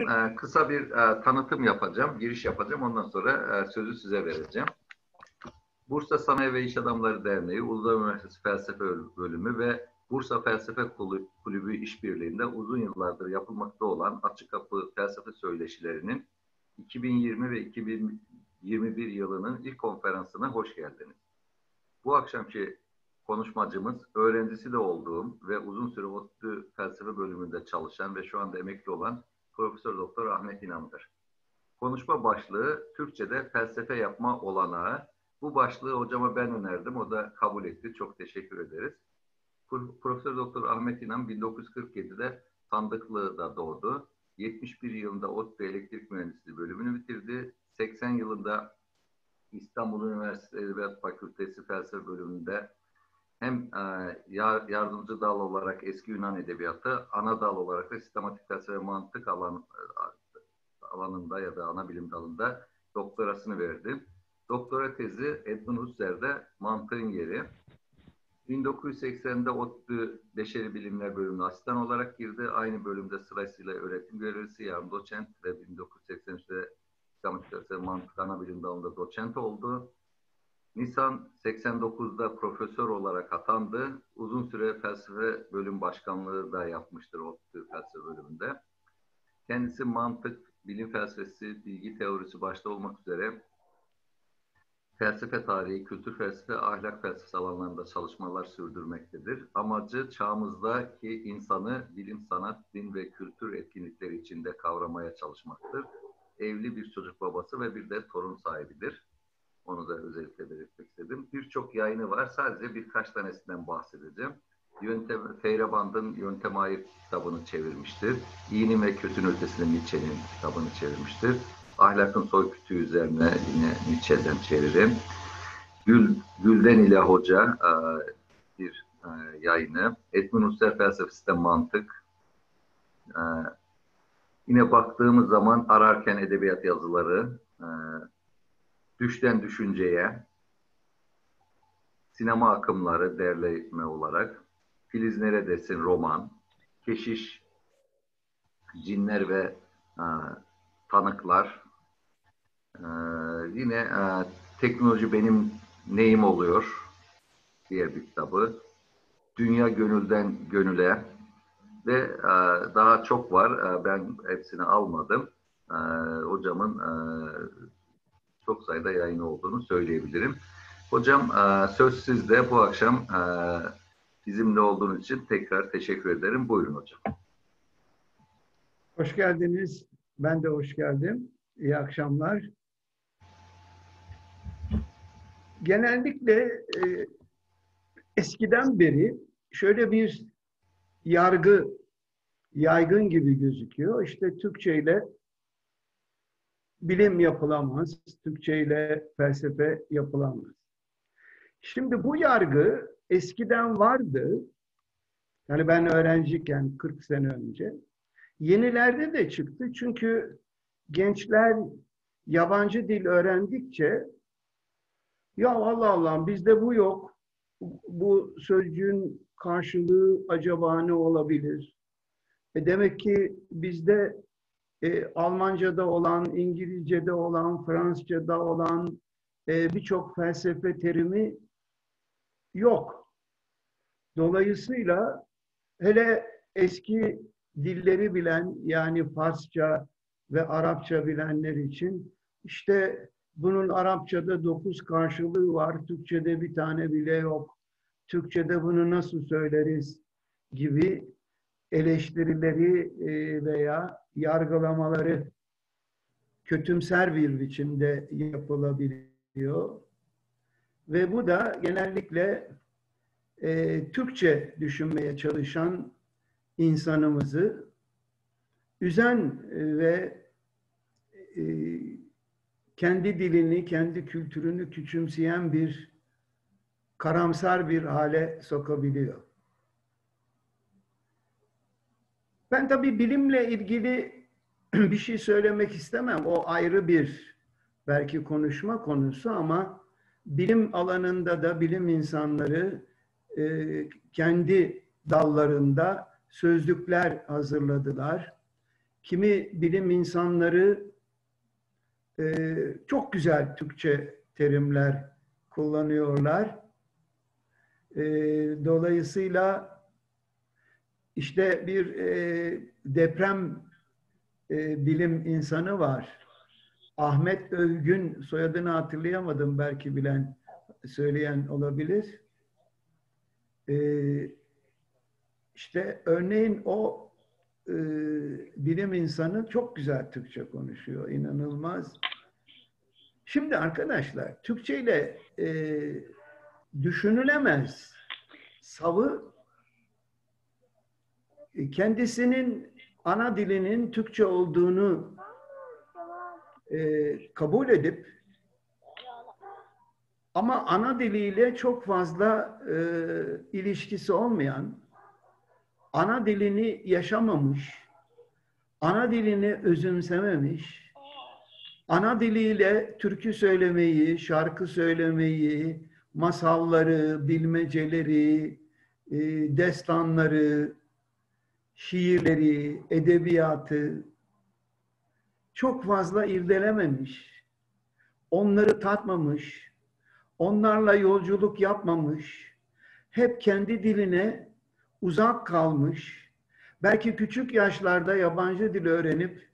e, kısa bir e, tanıtım yapacağım, giriş yapacağım. Ondan sonra e, sözü size vereceğim. Bursa Sanayi ve İş Adamları Derneği, Uludağ Üniversitesi Felsefe Bölümü ve Bursa Felsefe Kulübü işbirliğinde uzun yıllardır yapılmakta olan Açık Kapı Felsefe Söyleşilerinin 2020 ve 2021 yılının ilk konferansına hoş geldiniz. Bu akşamki konuşmacımız öğrencisi de olduğum ve uzun süre ODTÜ felsefe bölümünde çalışan ve şu anda emekli olan Profesör Doktor Ahmet İnan'dır. Konuşma başlığı Türkçe'de felsefe yapma olanağı. Bu başlığı hocama ben önerdim. O da kabul etti. Çok teşekkür ederiz. Profesör Doktor Ahmet İnan 1947'de Sandıklı'da doğdu. 71 yılında ODTÜ Elektrik Mühendisliği bölümünü bitirdi. 80 yılında İstanbul Üniversitesi Edebiyat Fakültesi Felsefe bölümünde hem e, yardımcı dal olarak eski Yunan edebiyatı, ana dal olarak da sistematik felsefe ve mantık alan, alanında ya da ana bilim dalında doktorasını verdi. Doktora tezi Edmund Husserl'de mantığın yeri. 1980'de ODTÜ Beşeri Bilimler bölümüne asistan olarak girdi. Aynı bölümde sırasıyla öğretim görevlisi, yardım doçent ve 1983'te sistematik felsefe mantık ana bilim dalında doçent oldu. Nisan 89'da profesör olarak atandı. Uzun süre felsefe bölüm başkanlığı da yapmıştır ODTÜ felsefe bölümünde. Kendisi mantık, bilim felsefesi, bilgi teorisi başta olmak üzere felsefe tarihi, kültür felsefe, ahlak felsefesi alanlarında çalışmalar sürdürmektedir. Amacı çağımızdaki insanı bilim, sanat, din ve kültür etkinlikleri içinde kavramaya çalışmaktır. Evli bir çocuk babası ve bir de torun sahibidir. Onu da özellikle belirtmek istedim. Birçok yayını var. Sadece birkaç tanesinden bahsedeceğim. Yöntem, Feyreband'ın Yöntem Ayır kitabını çevirmiştir. İyinin ve kötünün ötesinde Nietzsche'nin kitabını çevirmiştir. Ahlakın soy kütüğü üzerine yine Nietzsche'den çevirim. Gül, Gülden ile Hoca e, bir e, yayını. Edmund Husserl felsefesinde mantık. E, yine baktığımız zaman ararken edebiyat yazıları, düşten düşünceye, sinema akımları derleme olarak, Filiz Neredesin roman, Keşiş, Cinler ve e, Tanıklar, e, yine e, Teknoloji Benim Neyim Oluyor diye bir kitabı, Dünya Gönülden Gönüle ve e, daha çok var. E, ben hepsini almadım. E, hocamın e, çok sayıda yayını olduğunu söyleyebilirim. Hocam e, söz sizde bu akşam e, bizimle olduğunuz için tekrar teşekkür ederim. Buyurun hocam. Hoş geldiniz. Ben de hoş geldim. İyi akşamlar. Genellikle e, eskiden beri şöyle bir yargı yaygın gibi gözüküyor. İşte Türkçe ile bilim yapılamaz, Türkçe ile felsefe yapılamaz. Şimdi bu yargı eskiden vardı. Yani ben öğrenciyken 40 sene önce. Yenilerde de çıktı çünkü gençler yabancı dil öğrendikçe ya Allah Allah bizde bu yok. Bu sözcüğün karşılığı acaba ne olabilir? E demek ki bizde e, Almanca'da olan, İngilizce'de olan, Fransızca'da olan e, birçok felsefe terimi yok. Dolayısıyla hele eski dilleri bilen yani Farsça ve Arapça bilenler için işte bunun Arapçada dokuz karşılığı var, Türkçe'de bir tane bile yok. Türkçe'de bunu nasıl söyleriz gibi eleştirileri e, veya yargılamaları kötümser bir biçimde yapılabiliyor. Ve bu da genellikle e, Türkçe düşünmeye çalışan insanımızı üzen ve e, kendi dilini, kendi kültürünü küçümseyen bir karamsar bir hale sokabiliyor. Ben tabii bilimle ilgili bir şey söylemek istemem. O ayrı bir belki konuşma konusu ama bilim alanında da bilim insanları e, kendi dallarında sözlükler hazırladılar. kimi bilim insanları e, çok güzel Türkçe terimler kullanıyorlar. E, dolayısıyla işte bir e, deprem e, bilim insanı var. Ahmet Övgün soyadını hatırlayamadım belki bilen söyleyen olabilir. E, işte örneğin o e, bilim insanı çok güzel Türkçe konuşuyor, inanılmaz. Şimdi arkadaşlar, Türkçe ile e, düşünülemez savı kendisinin ana dilinin Türkçe olduğunu e, kabul edip ama ana diliyle çok fazla e, ilişkisi olmayan, ana dilini yaşamamış, ana dilini özümsememiş, ana diliyle türkü söylemeyi, şarkı söylemeyi, masalları, bilmeceleri, e, destanları, şiirleri, edebiyatı çok fazla irdelememiş, onları tatmamış, onlarla yolculuk yapmamış, hep kendi diline uzak kalmış, belki küçük yaşlarda yabancı dil öğrenip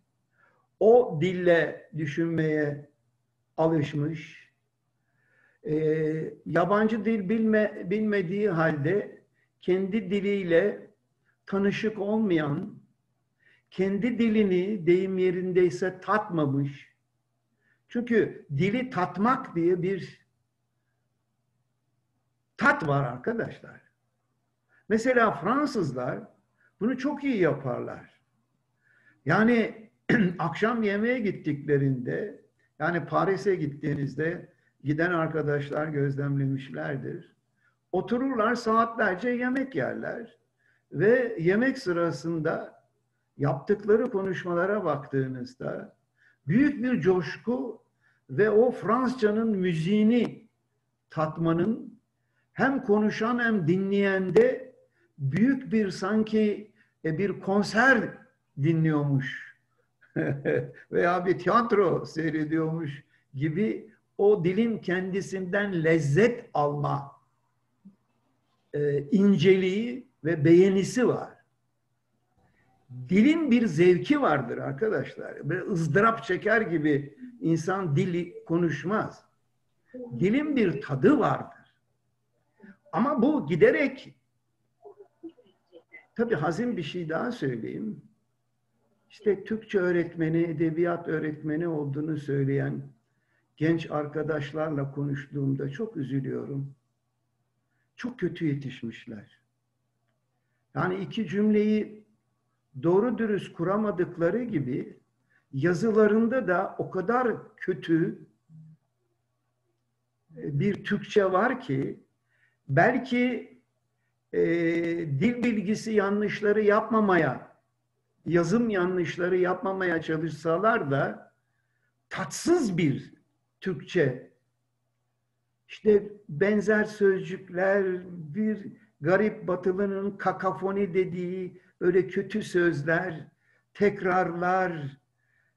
o dille düşünmeye alışmış, ee, yabancı dil bilme, bilmediği halde kendi diliyle tanışık olmayan, kendi dilini deyim yerindeyse tatmamış. Çünkü dili tatmak diye bir tat var arkadaşlar. Mesela Fransızlar bunu çok iyi yaparlar. Yani akşam yemeğe gittiklerinde, yani Paris'e gittiğinizde giden arkadaşlar gözlemlemişlerdir. Otururlar saatlerce yemek yerler ve yemek sırasında yaptıkları konuşmalara baktığınızda büyük bir coşku ve o Fransızcanın müziğini tatmanın hem konuşan hem dinleyende büyük bir sanki e, bir konser dinliyormuş veya bir tiyatro seyrediyormuş gibi o dilin kendisinden lezzet alma e, inceliği ve beğenisi var. Dilin bir zevki vardır arkadaşlar. Böyle ızdırap çeker gibi insan dili konuşmaz. Dilin bir tadı vardır. Ama bu giderek tabii hazin bir şey daha söyleyeyim. İşte Türkçe öğretmeni, edebiyat öğretmeni olduğunu söyleyen genç arkadaşlarla konuştuğumda çok üzülüyorum. Çok kötü yetişmişler. Yani iki cümleyi doğru dürüst kuramadıkları gibi yazılarında da o kadar kötü bir Türkçe var ki belki e, dil bilgisi yanlışları yapmamaya, yazım yanlışları yapmamaya çalışsalar da tatsız bir Türkçe. İşte benzer sözcükler, bir garip batılının kakafoni dediği öyle kötü sözler, tekrarlar,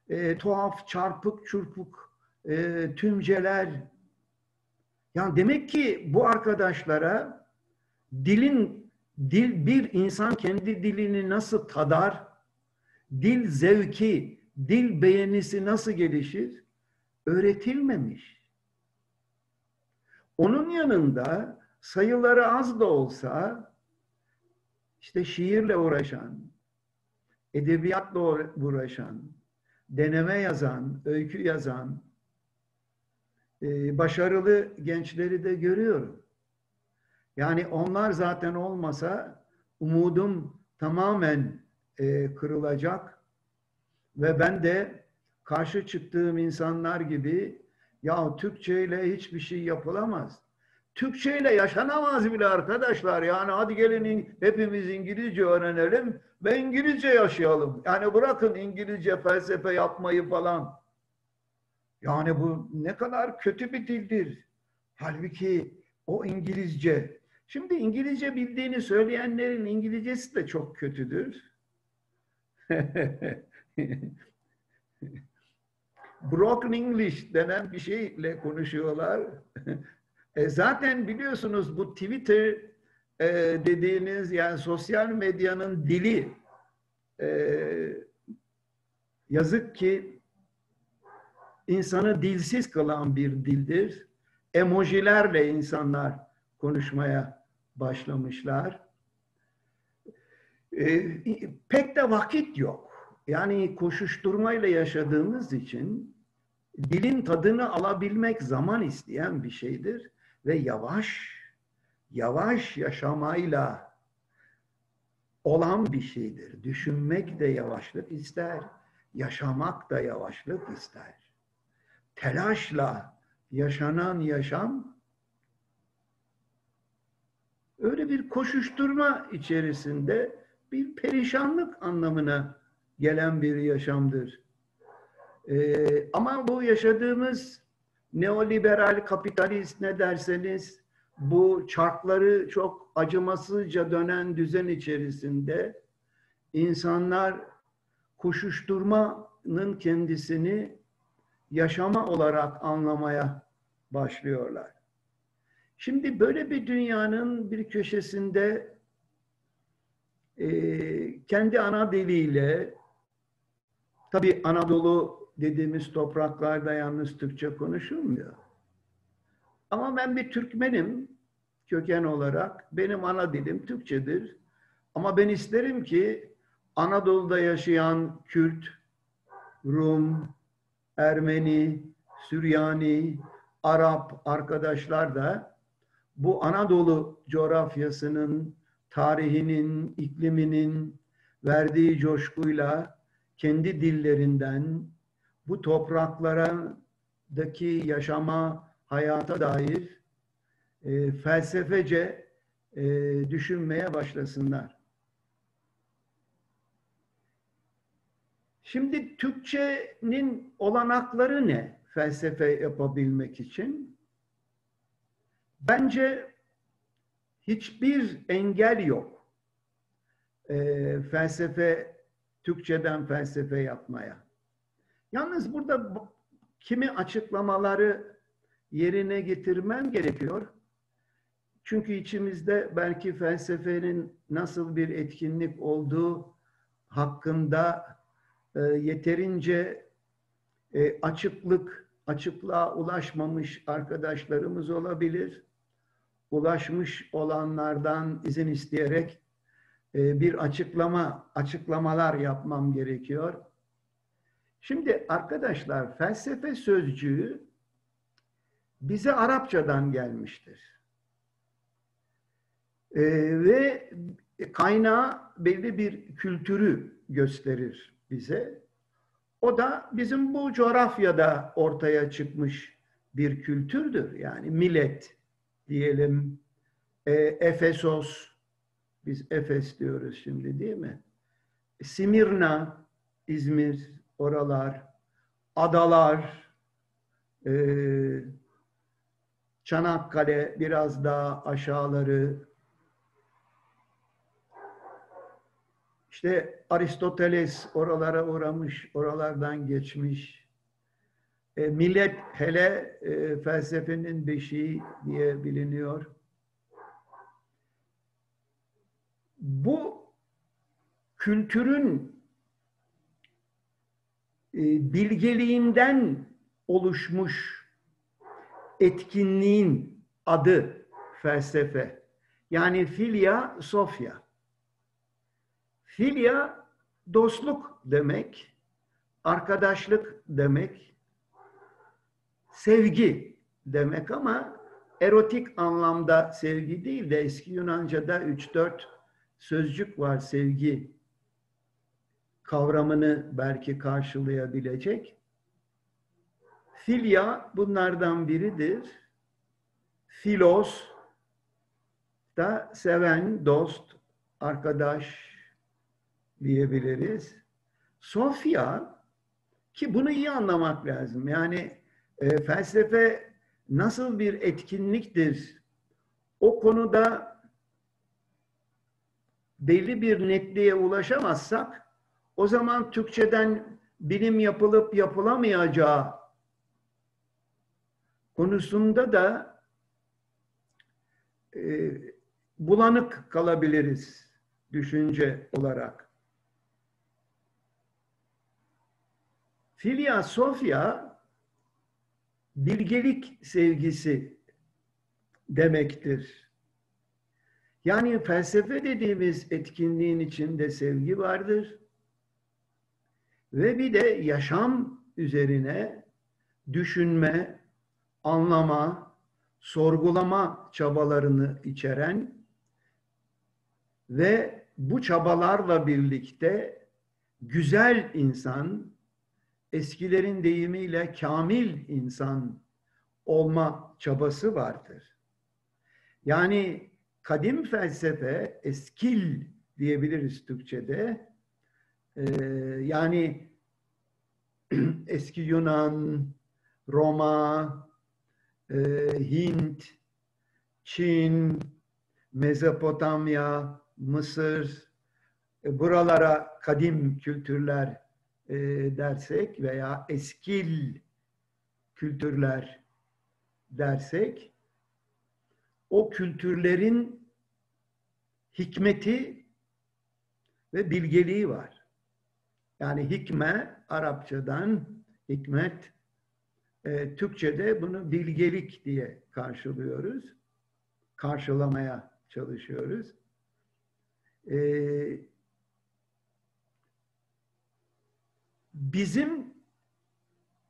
e, tuhaf, çarpık, çurpuk e, tümceler. Yani demek ki bu arkadaşlara dilin dil bir insan kendi dilini nasıl tadar? Dil zevki, dil beğenisi nasıl gelişir? Öğretilmemiş. Onun yanında sayıları az da olsa işte şiirle uğraşan, edebiyatla uğraşan, deneme yazan, öykü yazan, e, başarılı gençleri de görüyorum. Yani onlar zaten olmasa umudum tamamen e, kırılacak ve ben de karşı çıktığım insanlar gibi ya Türkçe ile hiçbir şey yapılamaz. Türkçe ile yaşanamaz bile arkadaşlar. Yani hadi gelin hepimiz İngilizce öğrenelim ve İngilizce yaşayalım. Yani bırakın İngilizce felsefe yapmayı falan. Yani bu ne kadar kötü bir dildir. Halbuki o İngilizce. Şimdi İngilizce bildiğini söyleyenlerin İngilizcesi de çok kötüdür. broken English denen bir şeyle konuşuyorlar. e zaten biliyorsunuz bu Twitter e, dediğiniz yani sosyal medyanın dili e, yazık ki insanı dilsiz kılan bir dildir. Emojilerle insanlar konuşmaya başlamışlar. E, pek de vakit yok. Yani koşuşturmayla yaşadığımız için dilin tadını alabilmek zaman isteyen bir şeydir ve yavaş yavaş yaşamayla olan bir şeydir. Düşünmek de yavaşlık ister, yaşamak da yavaşlık ister. Telaşla yaşanan yaşam öyle bir koşuşturma içerisinde bir perişanlık anlamına gelen bir yaşamdır. Ee, ama bu yaşadığımız neoliberal kapitalist ne derseniz bu çarkları çok acımasızca dönen düzen içerisinde insanlar koşuşturmanın kendisini yaşama olarak anlamaya başlıyorlar. Şimdi böyle bir dünyanın bir köşesinde e, kendi ana diliyle tabi Anadolu dediğimiz topraklarda yalnız Türkçe konuşulmuyor. Ama ben bir Türkmenim köken olarak. Benim ana dilim Türkçedir. Ama ben isterim ki Anadolu'da yaşayan Kürt, Rum, Ermeni, Süryani, Arap arkadaşlar da bu Anadolu coğrafyasının, tarihinin, ikliminin verdiği coşkuyla kendi dillerinden bu topraklardaki yaşama, hayata dair e, felsefece e, düşünmeye başlasınlar. Şimdi Türkçenin olanakları ne felsefe yapabilmek için? Bence hiçbir engel yok. E, felsefe, Türkçeden felsefe yapmaya. Yalnız burada kimi açıklamaları yerine getirmem gerekiyor. Çünkü içimizde belki felsefenin nasıl bir etkinlik olduğu hakkında e, yeterince e, açıklık, açıklığa ulaşmamış arkadaşlarımız olabilir. Ulaşmış olanlardan izin isteyerek e, bir açıklama, açıklamalar yapmam gerekiyor. Şimdi arkadaşlar felsefe sözcüğü bize Arapçadan gelmiştir. Ee, ve kaynağı belli bir kültürü gösterir bize. O da bizim bu coğrafyada ortaya çıkmış bir kültürdür. Yani millet diyelim, e, Efesos, biz Efes diyoruz şimdi değil mi? Simirna, İzmir, oralar, adalar, e, Çanakkale biraz daha aşağıları. İşte Aristoteles oralara uğramış, oralardan geçmiş. E, millet hele e, felsefenin beşiği diye biliniyor. Bu kültürün e, bilgeliğinden oluşmuş etkinliğin adı felsefe. Yani filia sofya. Filia dostluk demek, arkadaşlık demek, sevgi demek ama erotik anlamda sevgi değil de eski Yunanca'da 3-4 sözcük var sevgi kavramını belki karşılayabilecek. Filya bunlardan biridir. Filos da seven, dost, arkadaş diyebiliriz. Sofya ki bunu iyi anlamak lazım. Yani e, felsefe nasıl bir etkinliktir? O konuda belli bir netliğe ulaşamazsak o zaman Türkçeden bilim yapılıp yapılamayacağı konusunda da e, bulanık kalabiliriz düşünce olarak. Filia Sofia bilgelik sevgisi demektir. Yani felsefe dediğimiz etkinliğin içinde sevgi vardır. Ve bir de yaşam üzerine düşünme, anlama, sorgulama çabalarını içeren ve bu çabalarla birlikte güzel insan, eskilerin deyimiyle kamil insan olma çabası vardır. Yani kadim felsefe, eskil diyebiliriz Türkçe'de. Ee, yani eski Yunan, Roma, e, Hint, Çin, Mezopotamya, Mısır, e, buralara kadim kültürler e, dersek veya eskil kültürler dersek, o kültürlerin hikmeti ve bilgeliği var. Yani hikme Arapçadan hikmet, e, Türkçe'de bunu bilgelik diye karşılıyoruz. Karşılamaya çalışıyoruz. E, bizim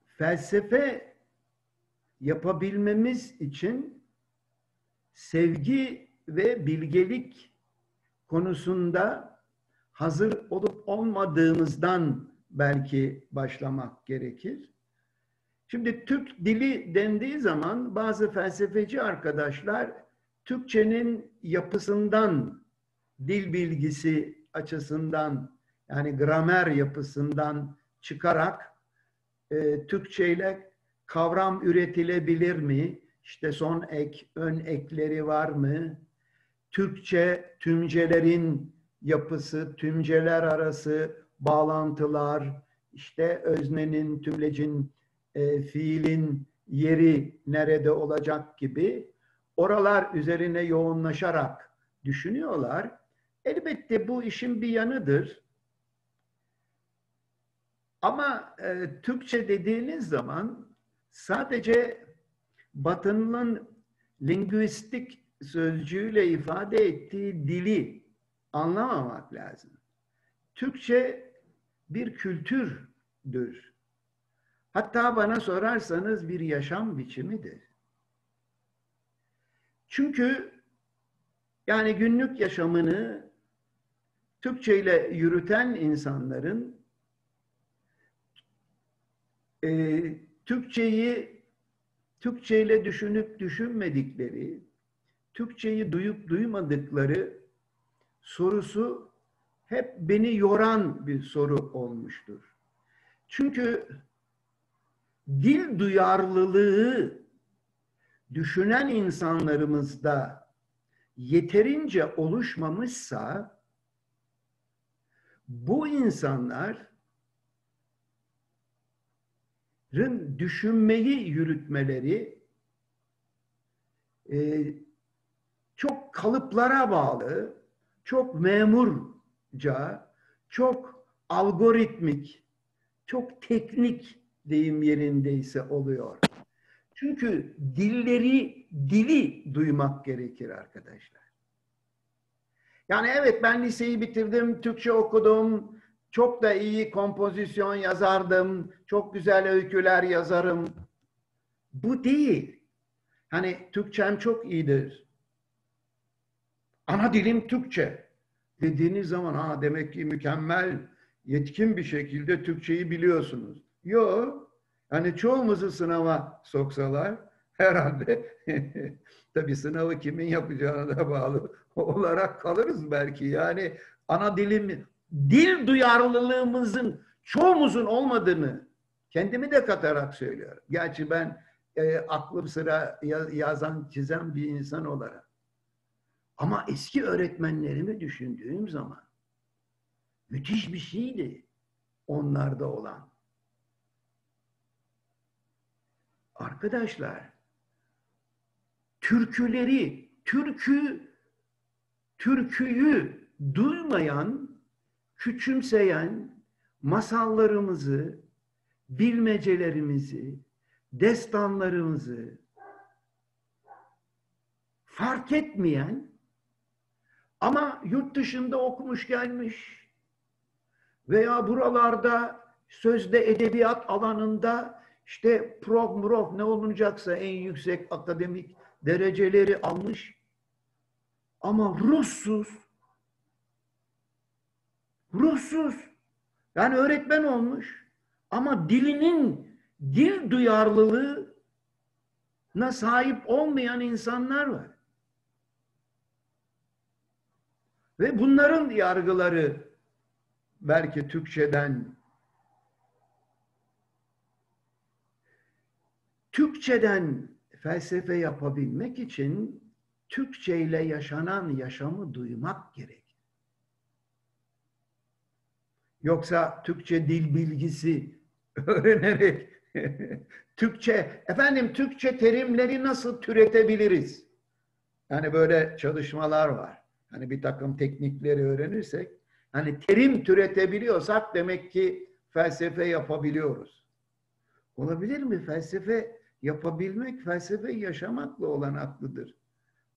felsefe yapabilmemiz için sevgi ve bilgelik konusunda hazır olup olmadığımızdan belki başlamak gerekir. Şimdi Türk dili dendiği zaman bazı felsefeci arkadaşlar Türkçenin yapısından, dil bilgisi açısından yani gramer yapısından çıkarak e, Türkçe ile kavram üretilebilir mi? İşte son ek, ön ekleri var mı? Türkçe tümcelerin yapısı, tümceler arası bağlantılar, işte öznenin, tümlecin, e, fiilin yeri nerede olacak gibi oralar üzerine yoğunlaşarak düşünüyorlar. Elbette bu işin bir yanıdır. Ama e, Türkçe dediğiniz zaman sadece Batı'nın lingüistik sözcüğüyle ifade ettiği dili anlamamak lazım. Türkçe bir kültürdür. Hatta bana sorarsanız bir yaşam biçimidir. Çünkü yani günlük yaşamını Türkçe ile yürüten insanların e, Türkçeyi Türkçe ile düşünüp düşünmedikleri, Türkçeyi duyup duymadıkları sorusu hep beni yoran bir soru olmuştur. Çünkü dil duyarlılığı düşünen insanlarımızda yeterince oluşmamışsa bu insanların düşünmeyi yürütmeleri e, çok kalıplara bağlı, çok memurca, çok algoritmik, çok teknik deyim yerindeyse oluyor. Çünkü dilleri, dili duymak gerekir arkadaşlar. Yani evet ben liseyi bitirdim, Türkçe okudum, çok da iyi kompozisyon yazardım, çok güzel öyküler yazarım. Bu değil. Hani Türkçem çok iyidir. Ana dilim Türkçe dediğiniz zaman ha demek ki mükemmel, yetkin bir şekilde Türkçeyi biliyorsunuz. Yok. Hani çoğumuzu sınava soksalar herhalde tabii sınavı kimin yapacağına da bağlı olarak kalırız belki. Yani ana dilim, dil duyarlılığımızın çoğumuzun olmadığını kendimi de katarak söylüyorum. Gerçi ben e, aklım sıra yazan, çizen bir insan olarak. Ama eski öğretmenlerimi düşündüğüm zaman müthiş bir şeydi. onlarda olan. Arkadaşlar, türküleri, türkü, türküyü duymayan, küçümseyen masallarımızı, bilmecelerimizi, destanlarımızı fark etmeyen ama yurt dışında okumuş gelmiş veya buralarda sözde edebiyat alanında işte prof murof ne olunacaksa en yüksek akademik dereceleri almış ama ruhsuz ruhsuz yani öğretmen olmuş ama dilinin dil duyarlılığına sahip olmayan insanlar var. Ve bunların yargıları belki Türkçeden Türkçeden felsefe yapabilmek için Türkçe ile yaşanan yaşamı duymak gerek. Yoksa Türkçe dil bilgisi öğrenerek Türkçe, efendim Türkçe terimleri nasıl türetebiliriz? Yani böyle çalışmalar var. Hani bir takım teknikleri öğrenirsek, hani terim türetebiliyorsak demek ki felsefe yapabiliyoruz. Olabilir mi? Felsefe yapabilmek, felsefe yaşamakla olan aklıdır.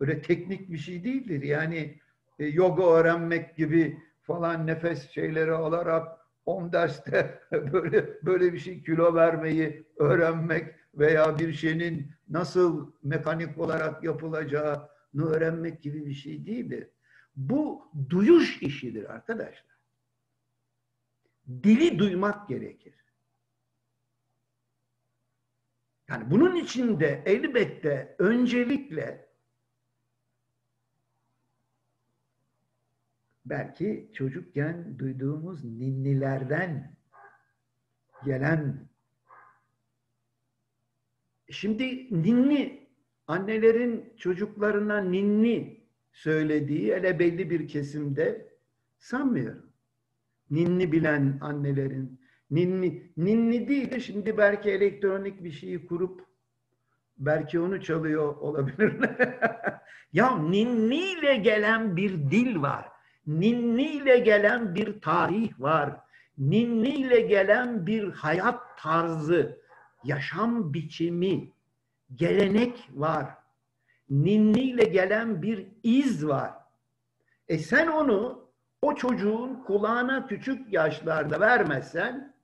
Böyle teknik bir şey değildir. Yani e, yoga öğrenmek gibi falan nefes şeyleri alarak 10 derste böyle böyle bir şey kilo vermeyi öğrenmek veya bir şeyin nasıl mekanik olarak yapılacağını öğrenmek gibi bir şey değildir. Bu duyuş işidir arkadaşlar. Dili duymak gerekir. Yani bunun için de elbette öncelikle belki çocukken duyduğumuz ninnilerden gelen şimdi ninni annelerin çocuklarına ninni söylediği hele belli bir kesimde sanmıyorum. Ninni bilen annelerin ninni ninni değil de şimdi belki elektronik bir şeyi kurup belki onu çalıyor olabilirler. ya ninniyle gelen bir dil var ninniyle gelen bir tarih var. Ninniyle gelen bir hayat tarzı, yaşam biçimi, gelenek var. Ninniyle gelen bir iz var. E sen onu o çocuğun kulağına küçük yaşlarda vermezsen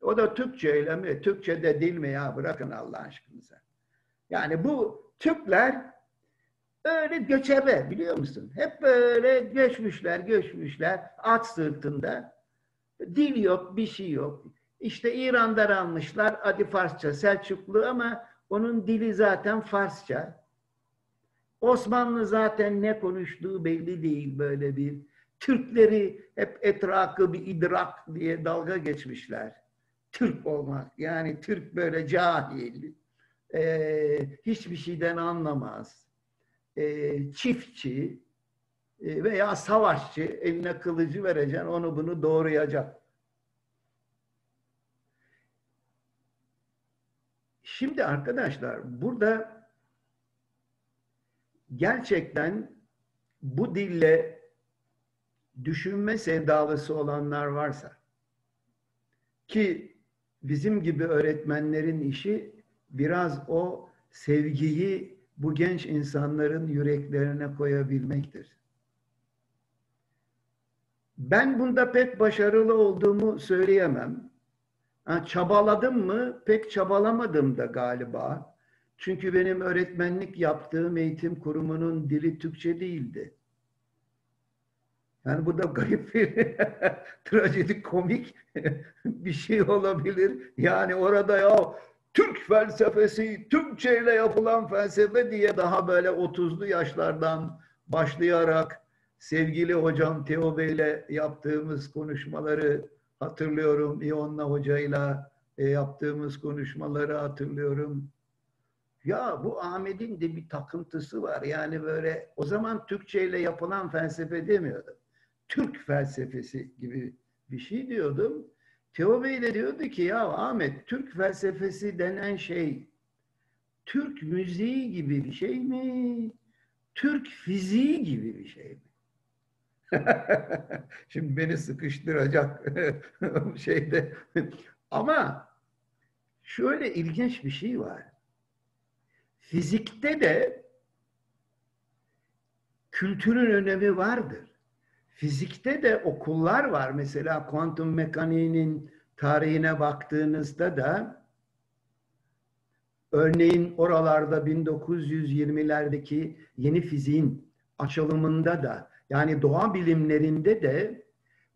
o da Türkçe ile mi? Türkçe de dil mi ya? Bırakın Allah aşkınıza. Yani bu Türkler Öyle göçebe biliyor musun? Hep böyle göçmüşler, göçmüşler at sırtında. Dil yok, bir şey yok. İşte İran'dan almışlar adı Farsça, Selçuklu ama onun dili zaten Farsça. Osmanlı zaten ne konuştuğu belli değil böyle bir. Türkleri hep etrakı bir idrak diye dalga geçmişler. Türk olmak yani Türk böyle cahil, ee, hiçbir şeyden anlamaz e, çiftçi e, veya savaşçı eline kılıcı vereceksin, onu bunu doğrayacak. Şimdi arkadaşlar burada gerçekten bu dille düşünme sevdalısı olanlar varsa ki bizim gibi öğretmenlerin işi biraz o sevgiyi bu genç insanların yüreklerine koyabilmektir. Ben bunda pek başarılı olduğumu söyleyemem. Ha, çabaladım mı? Pek çabalamadım da galiba. Çünkü benim öğretmenlik yaptığım eğitim kurumunun dili Türkçe değildi. Yani bu da garip bir trajedik komik bir şey olabilir. Yani orada ya Türk felsefesi, Türkçe ile yapılan felsefe diye daha böyle 30'lu yaşlardan başlayarak sevgili hocam Teo Bey ile yaptığımız konuşmaları hatırlıyorum. İonna hocayla e, yaptığımız konuşmaları hatırlıyorum. Ya bu Ahmet'in de bir takıntısı var. Yani böyle o zaman Türkçe ile yapılan felsefe demiyordum. Türk felsefesi gibi bir şey diyordum. Teo Bey de diyordu ki ya Ahmet Türk felsefesi denen şey Türk müziği gibi bir şey mi? Türk fiziği gibi bir şey mi? Şimdi beni sıkıştıracak şeyde. Ama şöyle ilginç bir şey var. Fizikte de kültürün önemi vardır. Fizikte de okullar var. Mesela kuantum mekaniğinin tarihine baktığınızda da örneğin oralarda 1920'lerdeki yeni fiziğin açılımında da yani doğa bilimlerinde de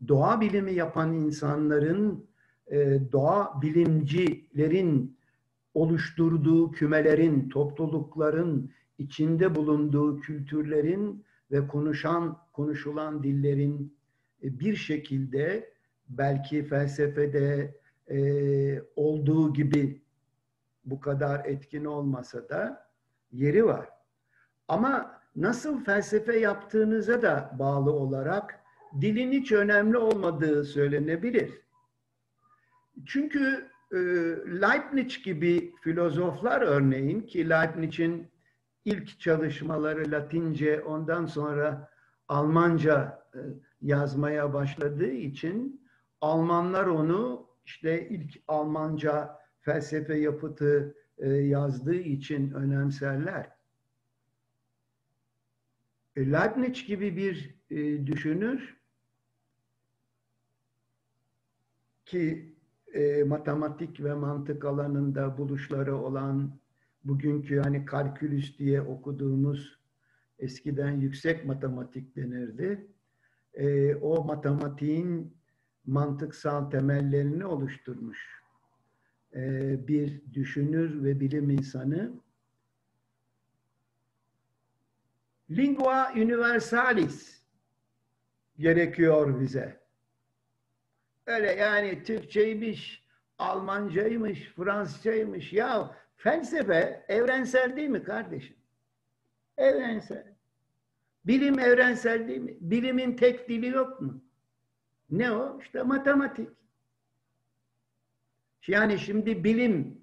doğa bilimi yapan insanların e, doğa bilimcilerin oluşturduğu kümelerin, toplulukların içinde bulunduğu kültürlerin ve konuşan, konuşulan dillerin e, bir şekilde belki felsefede e, olduğu gibi bu kadar etkin olmasa da yeri var. Ama nasıl felsefe yaptığınıza da bağlı olarak dilin hiç önemli olmadığı söylenebilir. Çünkü Leibniz gibi filozoflar örneğin ki Leibniz'in ilk çalışmaları Latince ondan sonra Almanca e, yazmaya başladığı için Almanlar onu işte ilk Almanca felsefe yapıtı e, yazdığı için önemserler. E, Leibniz gibi bir düşünür ki e, matematik ve mantık alanında buluşları olan bugünkü hani kalkülüs diye okuduğumuz eskiden yüksek matematik denirdi. E, o matematiğin mantıksal temellerini oluşturmuş e, bir düşünür ve bilim insanı. Lingua universalis gerekiyor bize. Öyle yani Türkçeymiş, Almancaymış, Fransızcaymış. Ya felsefe evrensel değil mi kardeşim? Evrensel. Bilim evrensel değil mi? Bilimin tek dili yok mu? Ne o? İşte matematik. Yani şimdi bilim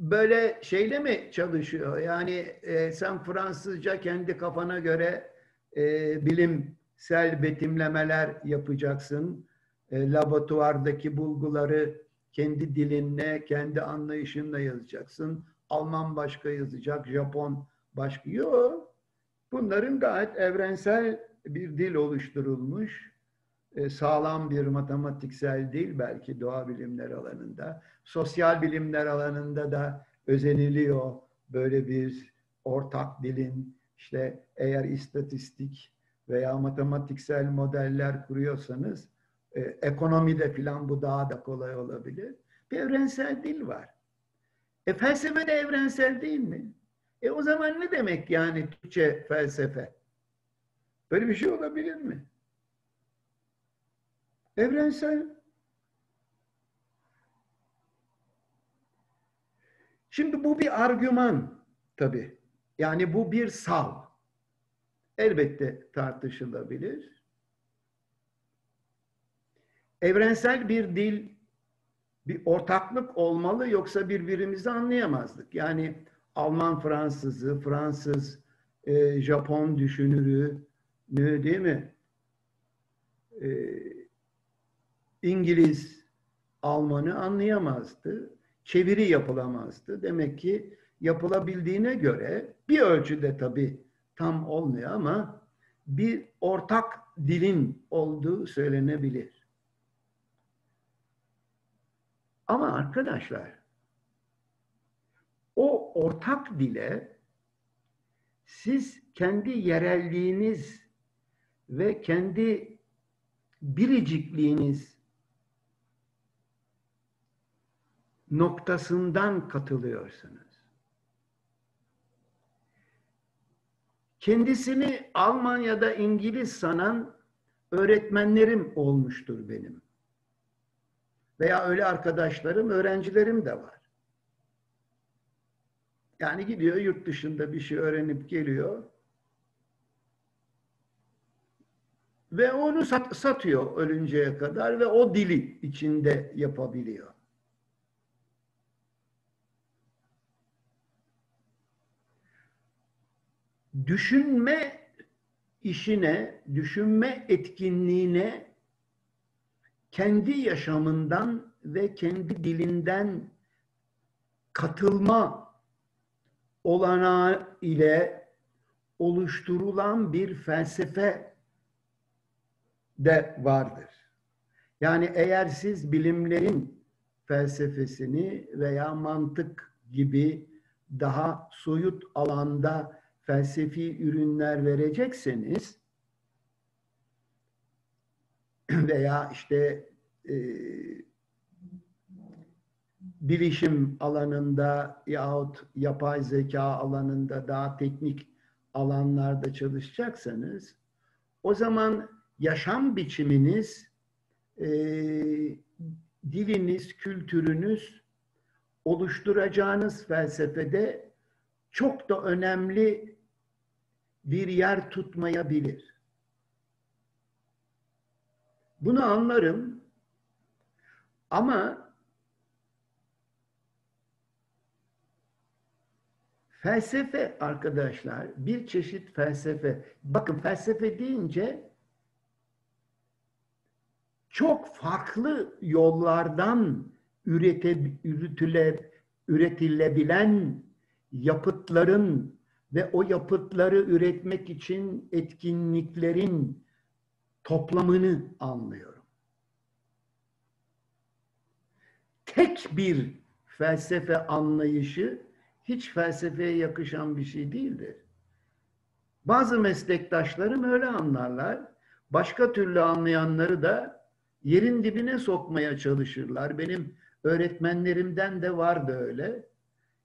böyle şeyle mi çalışıyor? Yani e, sen Fransızca kendi kafana göre e, bilimsel betimlemeler yapacaksın. E, laboratuvardaki bulguları kendi dilinle, kendi anlayışınla yazacaksın. Alman başka yazacak, Japon başka. Yok. Bunların gayet evrensel bir dil oluşturulmuş. E, sağlam bir matematiksel dil belki doğa bilimler alanında. Sosyal bilimler alanında da özeniliyor böyle bir ortak dilin. işte eğer istatistik veya matematiksel modeller kuruyorsanız e, ekonomide filan bu daha da kolay olabilir. Bir evrensel dil var. E felsefe de evrensel değil mi? E o zaman ne demek yani Türkçe felsefe? Böyle bir şey olabilir mi? Evrensel. Şimdi bu bir argüman tabii. Yani bu bir sav. Elbette tartışılabilir. Evrensel bir dil, bir ortaklık olmalı yoksa birbirimizi anlayamazdık. Yani Alman Fransızı, Fransız e, Japon düşünürü, ne değil mi? E, İngiliz Almanı anlayamazdı. Çeviri yapılamazdı. Demek ki yapılabildiğine göre bir ölçüde tabii tam olmuyor ama bir ortak dilin olduğu söylenebilir. Ama arkadaşlar o ortak dile siz kendi yerelliğiniz ve kendi biricikliğiniz noktasından katılıyorsunuz. Kendisini Almanya'da İngiliz sanan öğretmenlerim olmuştur benim. Veya öyle arkadaşlarım, öğrencilerim de var. Yani gidiyor yurt dışında bir şey öğrenip geliyor. ve onu sat, satıyor ölünceye kadar ve o dili içinde yapabiliyor. Düşünme işine, düşünme etkinliğine kendi yaşamından ve kendi dilinden katılma olanağı ile oluşturulan bir felsefe de vardır. Yani eğer siz bilimlerin felsefesini veya mantık gibi daha soyut alanda felsefi ürünler verecekseniz veya işte e, bilişim alanında yahut yapay zeka alanında daha teknik alanlarda çalışacaksanız o zaman yaşam biçiminiz, e, diliniz, kültürünüz oluşturacağınız felsefede çok da önemli bir yer tutmayabilir. Bunu anlarım ama felsefe arkadaşlar bir çeşit felsefe. Bakın felsefe deyince çok farklı yollardan ürete, üretiler, üretilebilen yapıtların ve o yapıtları üretmek için etkinliklerin toplamını anlıyorum. Tek bir felsefe anlayışı hiç felsefeye yakışan bir şey değildir. Bazı meslektaşlarım öyle anlarlar. Başka türlü anlayanları da yerin dibine sokmaya çalışırlar. Benim öğretmenlerimden de vardı öyle.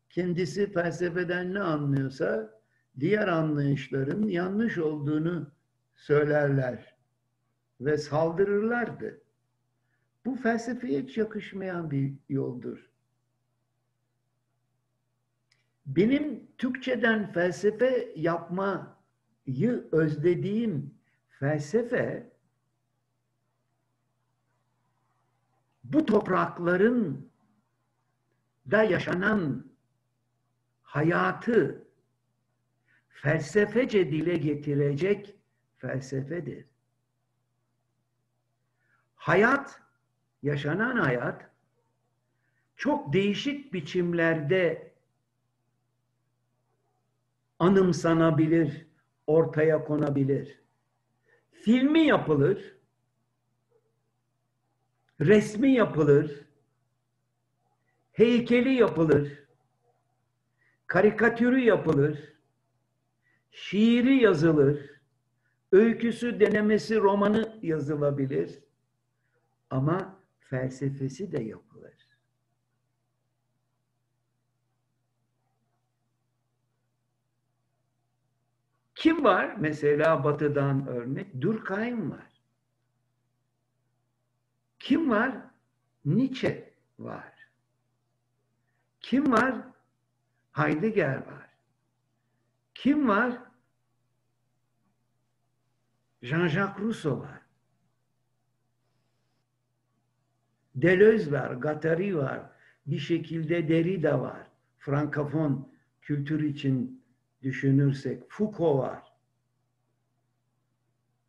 Kendisi felsefeden ne anlıyorsa diğer anlayışların yanlış olduğunu söylerler ve saldırırlardı. Bu felsefeye hiç yakışmayan bir yoldur. Benim Türkçeden felsefe yapmayı özlediğim felsefe bu toprakların da yaşanan hayatı felsefece dile getirecek felsefedir. Hayat, yaşanan hayat çok değişik biçimlerde anımsanabilir, ortaya konabilir. Filmi yapılır, resmi yapılır, heykeli yapılır, karikatürü yapılır, şiiri yazılır, öyküsü, denemesi, romanı yazılabilir ama felsefesi de yapılır. Kim var? Mesela Batı'dan örnek. Durkheim var. Kim var? Nietzsche var. Kim var? Heidegger var. Kim var? Jean-Jacques Rousseau var. Deleuze var, Guattari var. Bir şekilde Derrida var. Frankofon kültür için düşünürsek Foucault var.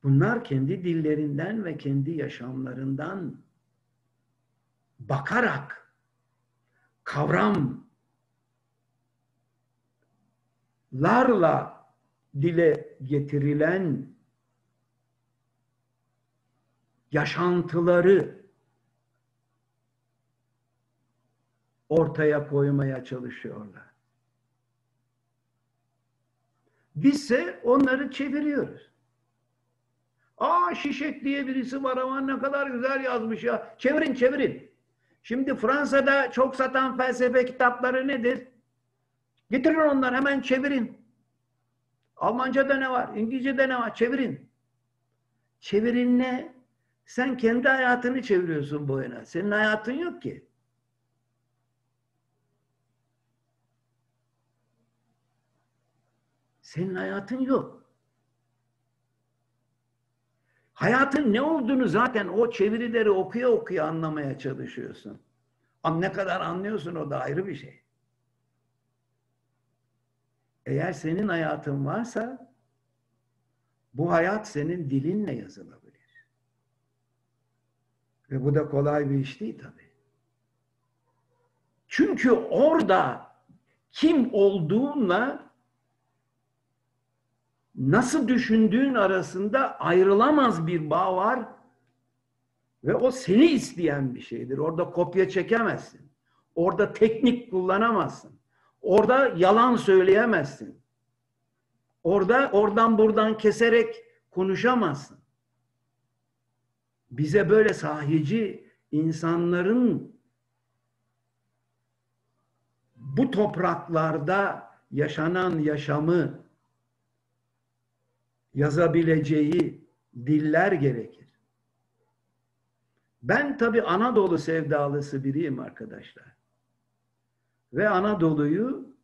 Bunlar kendi dillerinden ve kendi yaşamlarından bakarak kavram larla dile getirilen yaşantıları ortaya koymaya çalışıyorlar. Bizse onları çeviriyoruz. Aa Şişek diye birisi var ama ne kadar güzel yazmış ya. Çevirin çevirin. Şimdi Fransa'da çok satan felsefe kitapları nedir? Getirin onları hemen çevirin. Almanca'da ne var? İngilizce'de ne var? Çevirin. Çevirin ne? Sen kendi hayatını çeviriyorsun bu yana. Senin hayatın yok ki. Senin hayatın yok. Hayatın ne olduğunu zaten o çevirileri okuya okuya anlamaya çalışıyorsun. Ama ne kadar anlıyorsun o da ayrı bir şey. Eğer senin hayatın varsa bu hayat senin dilinle yazılabilir. Ve bu da kolay bir iş değil tabii. Çünkü orada kim olduğunla nasıl düşündüğün arasında ayrılamaz bir bağ var ve o seni isteyen bir şeydir. Orada kopya çekemezsin. Orada teknik kullanamazsın. Orada yalan söyleyemezsin. Orada oradan buradan keserek konuşamazsın. Bize böyle sahici insanların bu topraklarda yaşanan yaşamı yazabileceği diller gerekir. Ben tabi Anadolu sevdalısı biriyim arkadaşlar. Ve Anadolu'yu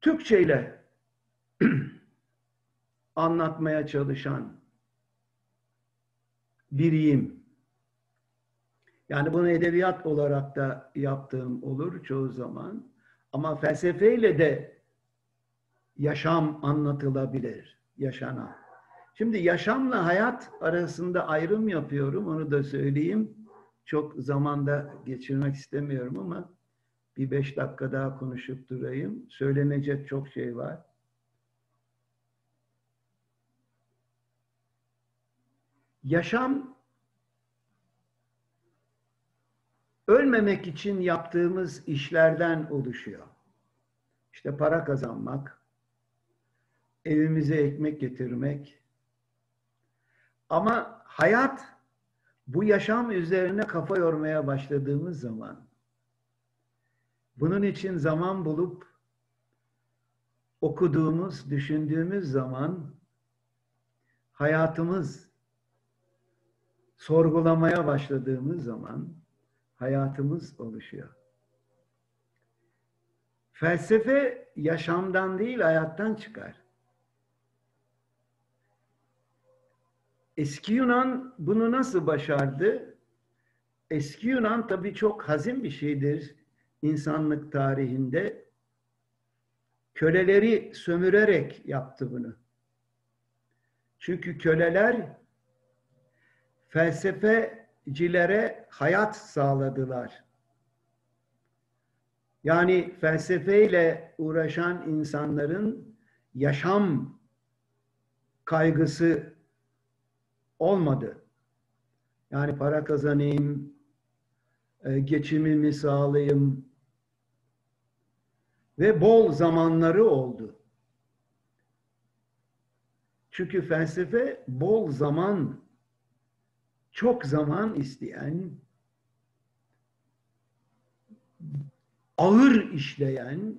Türkçe ile anlatmaya çalışan biriyim. Yani bunu edebiyat olarak da yaptığım olur çoğu zaman. Ama felsefeyle de yaşam anlatılabilir, yaşanan. Şimdi yaşamla hayat arasında ayrım yapıyorum, onu da söyleyeyim. Çok zamanda geçirmek istemiyorum ama bir beş dakika daha konuşup durayım. Söylenecek çok şey var. Yaşam ölmemek için yaptığımız işlerden oluşuyor. İşte para kazanmak, evimize ekmek getirmek. Ama hayat bu yaşam üzerine kafa yormaya başladığımız zaman bunun için zaman bulup okuduğumuz, düşündüğümüz zaman hayatımız sorgulamaya başladığımız zaman hayatımız oluşuyor. Felsefe yaşamdan değil hayattan çıkar. Eski Yunan bunu nasıl başardı? Eski Yunan tabii çok hazin bir şeydir insanlık tarihinde. Köleleri sömürerek yaptı bunu. Çünkü köleler felsefecilere hayat sağladılar. Yani felsefeyle uğraşan insanların yaşam kaygısı olmadı. Yani para kazanayım, e, geçimimi sağlayayım ve bol zamanları oldu. Çünkü felsefe bol zaman, çok zaman isteyen, ağır işleyen,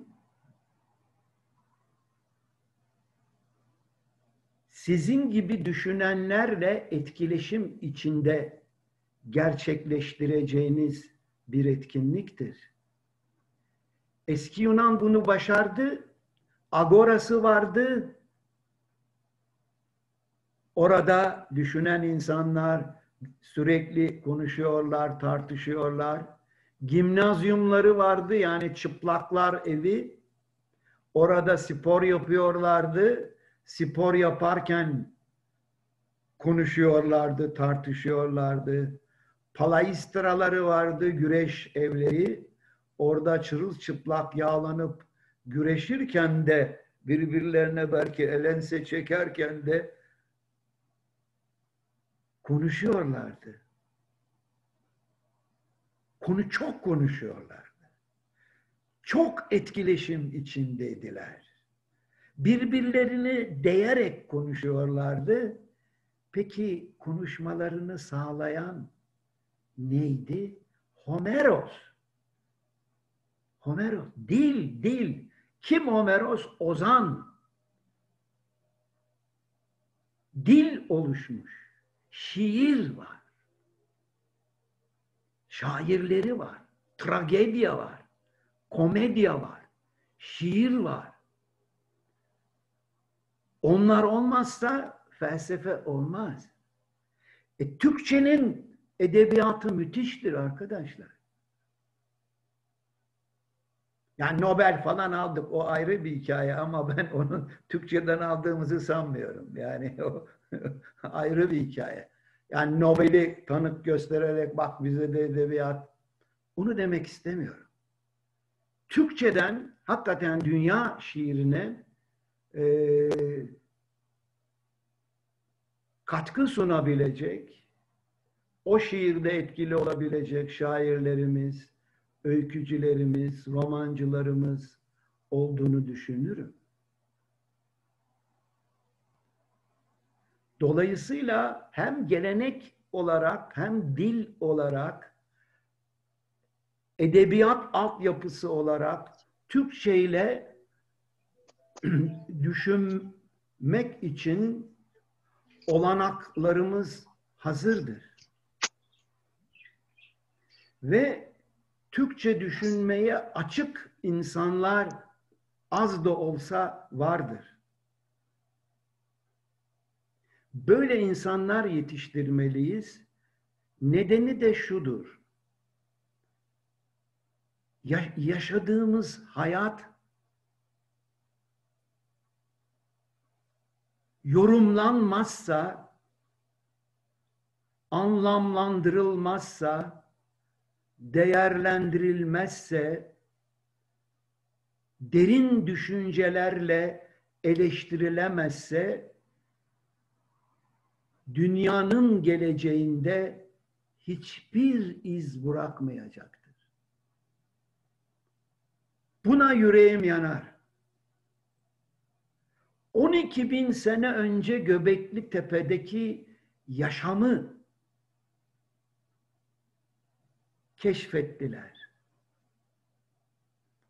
sizin gibi düşünenlerle etkileşim içinde gerçekleştireceğiniz bir etkinliktir. Eski Yunan bunu başardı. Agorası vardı. Orada düşünen insanlar sürekli konuşuyorlar, tartışıyorlar. Gimnazyumları vardı yani çıplaklar evi. Orada spor yapıyorlardı spor yaparken konuşuyorlardı, tartışıyorlardı. Palaistraları vardı, güreş evleri. Orada çırılçıplak yağlanıp güreşirken de birbirlerine belki elense çekerken de konuşuyorlardı. Konu çok konuşuyorlardı. Çok etkileşim içindeydiler birbirlerini değerek konuşuyorlardı. Peki konuşmalarını sağlayan neydi? Homeros. Homeros. Dil, dil. Kim Homeros? Ozan. Dil oluşmuş. Şiir var. Şairleri var. Tragedya var. Komedya var. Şiir var. Onlar olmazsa felsefe olmaz. E, Türkçenin edebiyatı müthiştir arkadaşlar. Yani Nobel falan aldık o ayrı bir hikaye ama ben onun Türkçeden aldığımızı sanmıyorum. Yani o ayrı bir hikaye. Yani Nobel'i tanık göstererek bak bize de edebiyat. Onu demek istemiyorum. Türkçeden hakikaten dünya şiirine e, katkı sunabilecek, o şiirde etkili olabilecek şairlerimiz, öykücülerimiz, romancılarımız olduğunu düşünürüm. Dolayısıyla hem gelenek olarak hem dil olarak edebiyat altyapısı olarak Türkçe ile düşünmek için olanaklarımız hazırdır. Ve Türkçe düşünmeye açık insanlar az da olsa vardır. Böyle insanlar yetiştirmeliyiz. Nedeni de şudur. Ya yaşadığımız hayat yorumlanmazsa, anlamlandırılmazsa, değerlendirilmezse, derin düşüncelerle eleştirilemezse, dünyanın geleceğinde hiçbir iz bırakmayacaktır. Buna yüreğim yanar. 12 bin sene önce Göbekli Tepe'deki yaşamı keşfettiler.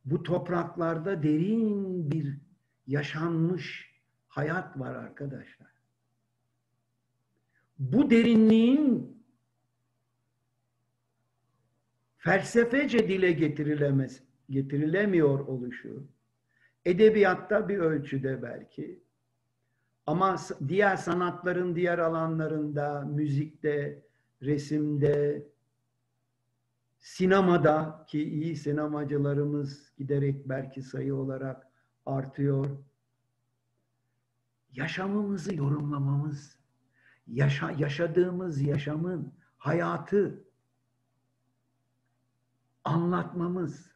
Bu topraklarda derin bir yaşanmış hayat var arkadaşlar. Bu derinliğin felsefece dile getirilemez, getirilemiyor oluşu, edebiyatta bir ölçüde belki, ama diğer sanatların diğer alanlarında, müzikte, resimde, sinemada ki iyi sinemacılarımız giderek belki sayı olarak artıyor. Yaşamımızı yorumlamamız, yaşa, yaşadığımız yaşamın hayatı anlatmamız,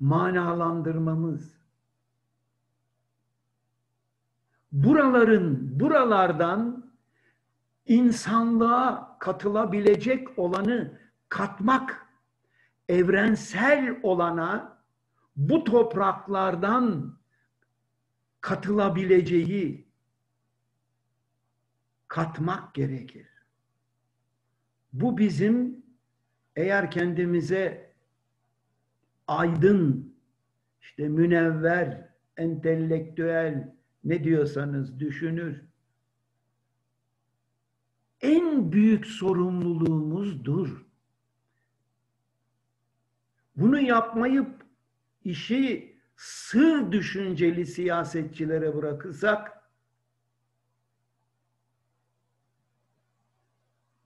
manalandırmamız, buraların, buralardan insanlığa katılabilecek olanı katmak, evrensel olana bu topraklardan katılabileceği katmak gerekir. Bu bizim eğer kendimize aydın, işte münevver, entelektüel, ne diyorsanız düşünür. En büyük sorumluluğumuzdur. Bunu yapmayıp işi sığ düşünceli siyasetçilere bırakırsak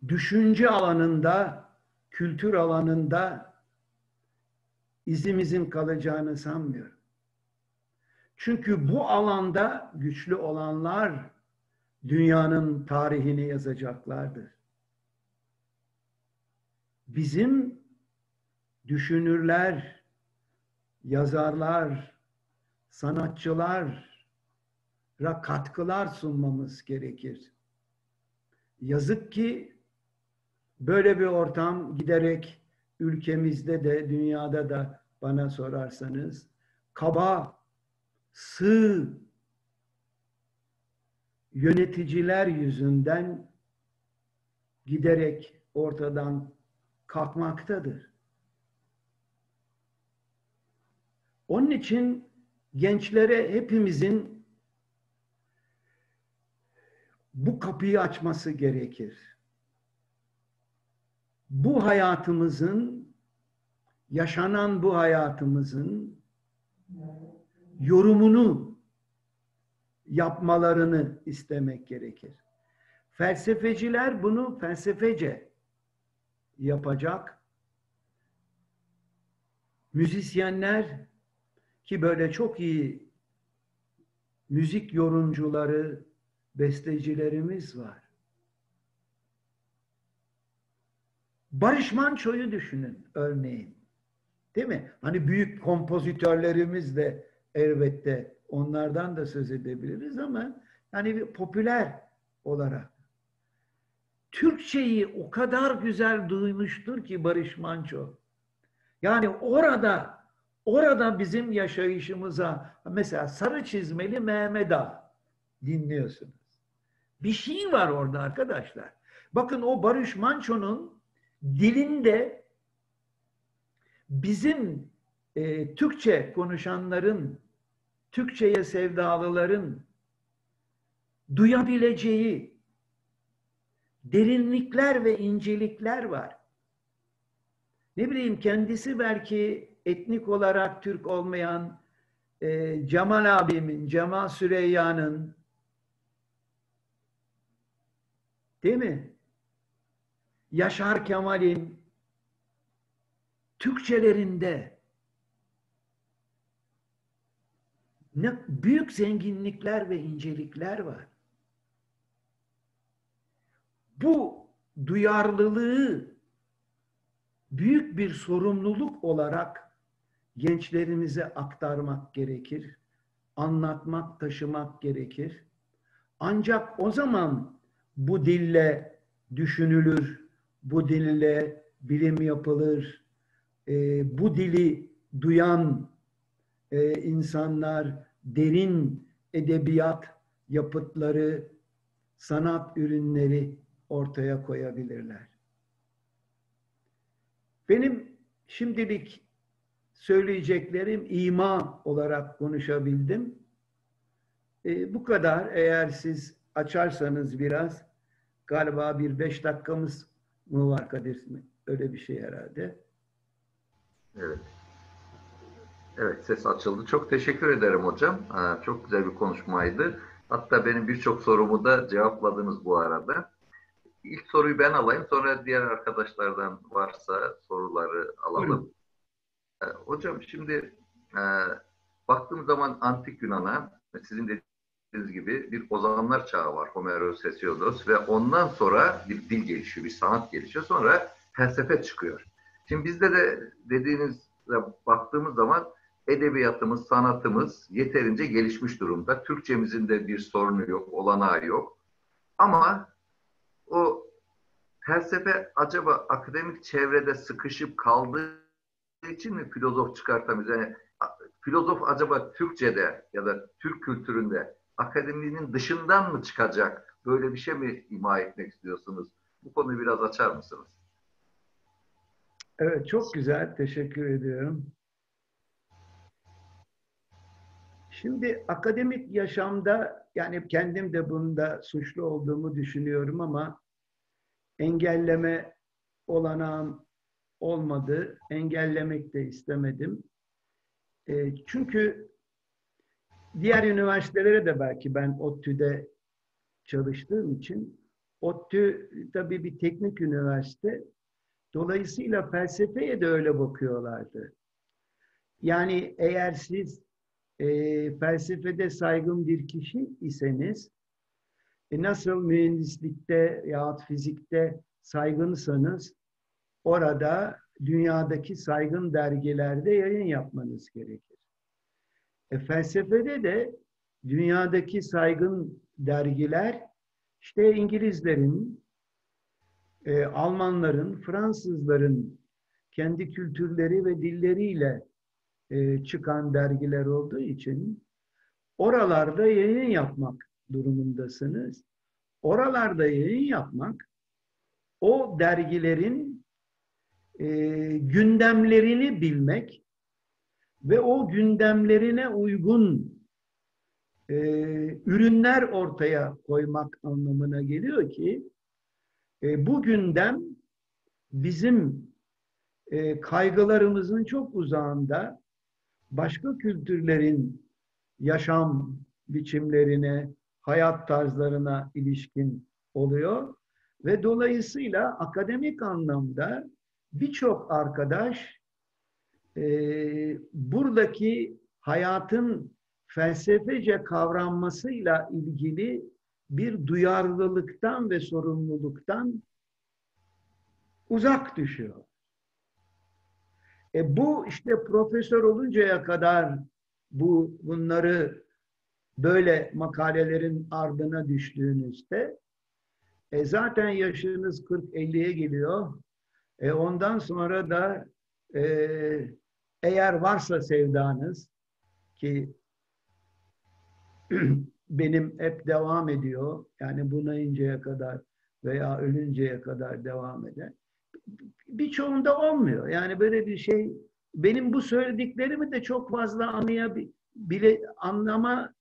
düşünce alanında, kültür alanında izimizin kalacağını sanmıyorum. Çünkü bu alanda güçlü olanlar dünyanın tarihini yazacaklardır. Bizim düşünürler, yazarlar, sanatçılara katkılar sunmamız gerekir. Yazık ki böyle bir ortam giderek ülkemizde de dünyada da bana sorarsanız kaba sığ yöneticiler yüzünden giderek ortadan kalkmaktadır. Onun için gençlere hepimizin bu kapıyı açması gerekir. Bu hayatımızın, yaşanan bu hayatımızın yorumunu yapmalarını istemek gerekir. Felsefeciler bunu felsefece yapacak. Müzisyenler ki böyle çok iyi müzik yorumcuları, bestecilerimiz var. Barış Manço'yu düşünün örneğin. Değil mi? Hani büyük kompozitörlerimiz de elbette onlardan da söz edebiliriz ama hani bir popüler olarak. Türkçeyi o kadar güzel duymuştur ki Barış Manço. Yani orada orada bizim yaşayışımıza mesela sarı çizmeli Mehmet Ağa dinliyorsunuz. Bir şey var orada arkadaşlar. Bakın o Barış Manço'nun dilinde bizim e, Türkçe konuşanların, Türkçe'ye sevdalıların duyabileceği derinlikler ve incelikler var. Ne bileyim kendisi belki etnik olarak Türk olmayan e, Cemal abimin, Cemal Süreyya'nın değil mi? Yaşar Kemal'in Türkçelerinde ne büyük zenginlikler ve incelikler var. Bu duyarlılığı büyük bir sorumluluk olarak gençlerimize aktarmak gerekir. Anlatmak, taşımak gerekir. Ancak o zaman bu dille düşünülür, bu dille bilim yapılır, e, bu dili duyan e, insanlar derin edebiyat yapıtları, sanat ürünleri ortaya koyabilirler. Benim şimdilik söyleyeceklerim ima olarak konuşabildim. E, bu kadar. Eğer siz açarsanız biraz galiba bir beş dakikamız mı var Kadir? Öyle bir şey herhalde. Evet. Evet ses açıldı. Çok teşekkür ederim hocam. Çok güzel bir konuşmaydı. Hatta benim birçok sorumu da cevapladınız bu arada. İlk soruyu ben alayım. Sonra diğer arkadaşlardan varsa soruları alalım. Ee, hocam şimdi e, baktığım zaman antik Yunan'a sizin dediğiniz gibi bir ozanlar çağı var. Homeros, Hesiodos ve ondan sonra bir dil gelişiyor, bir sanat gelişiyor. Sonra felsefe çıkıyor. Şimdi bizde de dediğinizde baktığımız zaman edebiyatımız, sanatımız yeterince gelişmiş durumda. Türkçemizin de bir sorunu yok, olanağı yok. Ama o felsefe acaba akademik çevrede sıkışıp kaldığı için mi filozof çıkartamıyoruz? Yani filozof acaba Türkçe'de ya da Türk kültüründe akademinin dışından mı çıkacak? Böyle bir şey mi ima etmek istiyorsunuz? Bu konuyu biraz açar mısınız? Evet, çok güzel. Teşekkür ediyorum. Şimdi akademik yaşamda yani kendim de bunda suçlu olduğumu düşünüyorum ama engelleme olanağım olmadı. Engellemek de istemedim. E, çünkü diğer üniversitelere de belki ben ODTÜ'de çalıştığım için ODTÜ tabii bir teknik üniversite. Dolayısıyla felsefeye de öyle bakıyorlardı. Yani eğer siz e, felsefede saygın bir kişi iseniz e, nasıl mühendislikte yahut fizikte saygınsanız orada dünyadaki saygın dergilerde yayın yapmanız gerekir. E, felsefede de dünyadaki saygın dergiler işte İngilizlerin, e, Almanların, Fransızların kendi kültürleri ve dilleriyle e, çıkan dergiler olduğu için oralarda yayın yapmak durumundasınız. Oralarda yayın yapmak o dergilerin e, gündemlerini bilmek ve o gündemlerine uygun e, ürünler ortaya koymak anlamına geliyor ki e, bu gündem bizim e, kaygılarımızın çok uzağında başka kültürlerin yaşam biçimlerine, hayat tarzlarına ilişkin oluyor ve dolayısıyla akademik anlamda birçok arkadaş e, buradaki hayatın felsefece kavranmasıyla ilgili bir duyarlılıktan ve sorumluluktan uzak düşüyor. E bu işte profesör oluncaya kadar bu bunları böyle makalelerin ardına düştüğünüzde e zaten yaşınız 40-50'ye geliyor. E ondan sonra da e, eğer varsa sevdanız ki benim hep devam ediyor. Yani bunayıncaya kadar veya ölünceye kadar devam eder. Birçoğunda olmuyor. Yani böyle bir şey benim bu söylediklerimi de çok fazla anlayabile anlama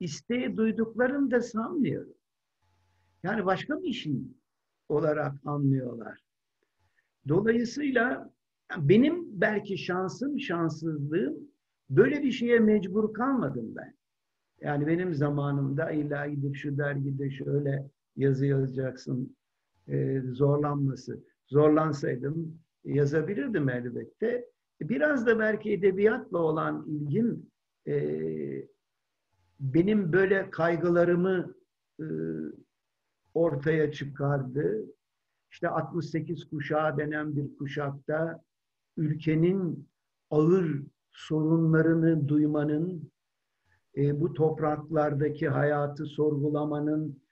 isteği duyduklarını da sanmıyorum. Yani başka bir şey olarak anlıyorlar. Dolayısıyla benim belki şansım, şanssızlığım böyle bir şeye mecbur kalmadım ben. Yani benim zamanımda illa gidip şu dergide şöyle yazı yazacaksın e, zorlanması. Zorlansaydım yazabilirdim elbette. Biraz da belki edebiyatla olan ilgim e, benim böyle kaygılarımı e, ortaya çıkardı. İşte 68 kuşağı denen bir kuşakta ülkenin ağır sorunlarını duymanın, e, bu topraklardaki hayatı sorgulamanın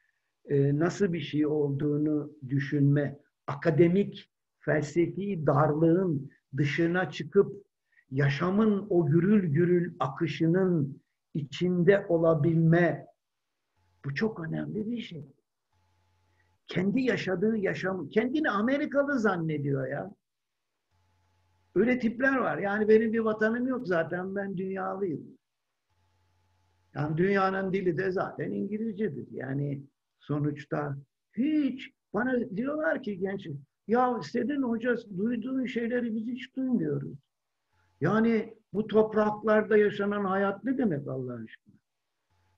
e, nasıl bir şey olduğunu düşünme, akademik, felsefi darlığın dışına çıkıp yaşamın o gürül gürül akışının içinde olabilme bu çok önemli bir şey. Kendi yaşadığı yaşam, kendini Amerikalı zannediyor ya. Öyle tipler var. Yani benim bir vatanım yok zaten ben dünyalıyım. Yani dünyanın dili de zaten İngilizcedir. Yani sonuçta hiç bana diyorlar ki genç ya istedin hoca duyduğun şeyleri biz hiç duymuyoruz. Yani bu topraklarda yaşanan hayat ne demek Allah aşkına?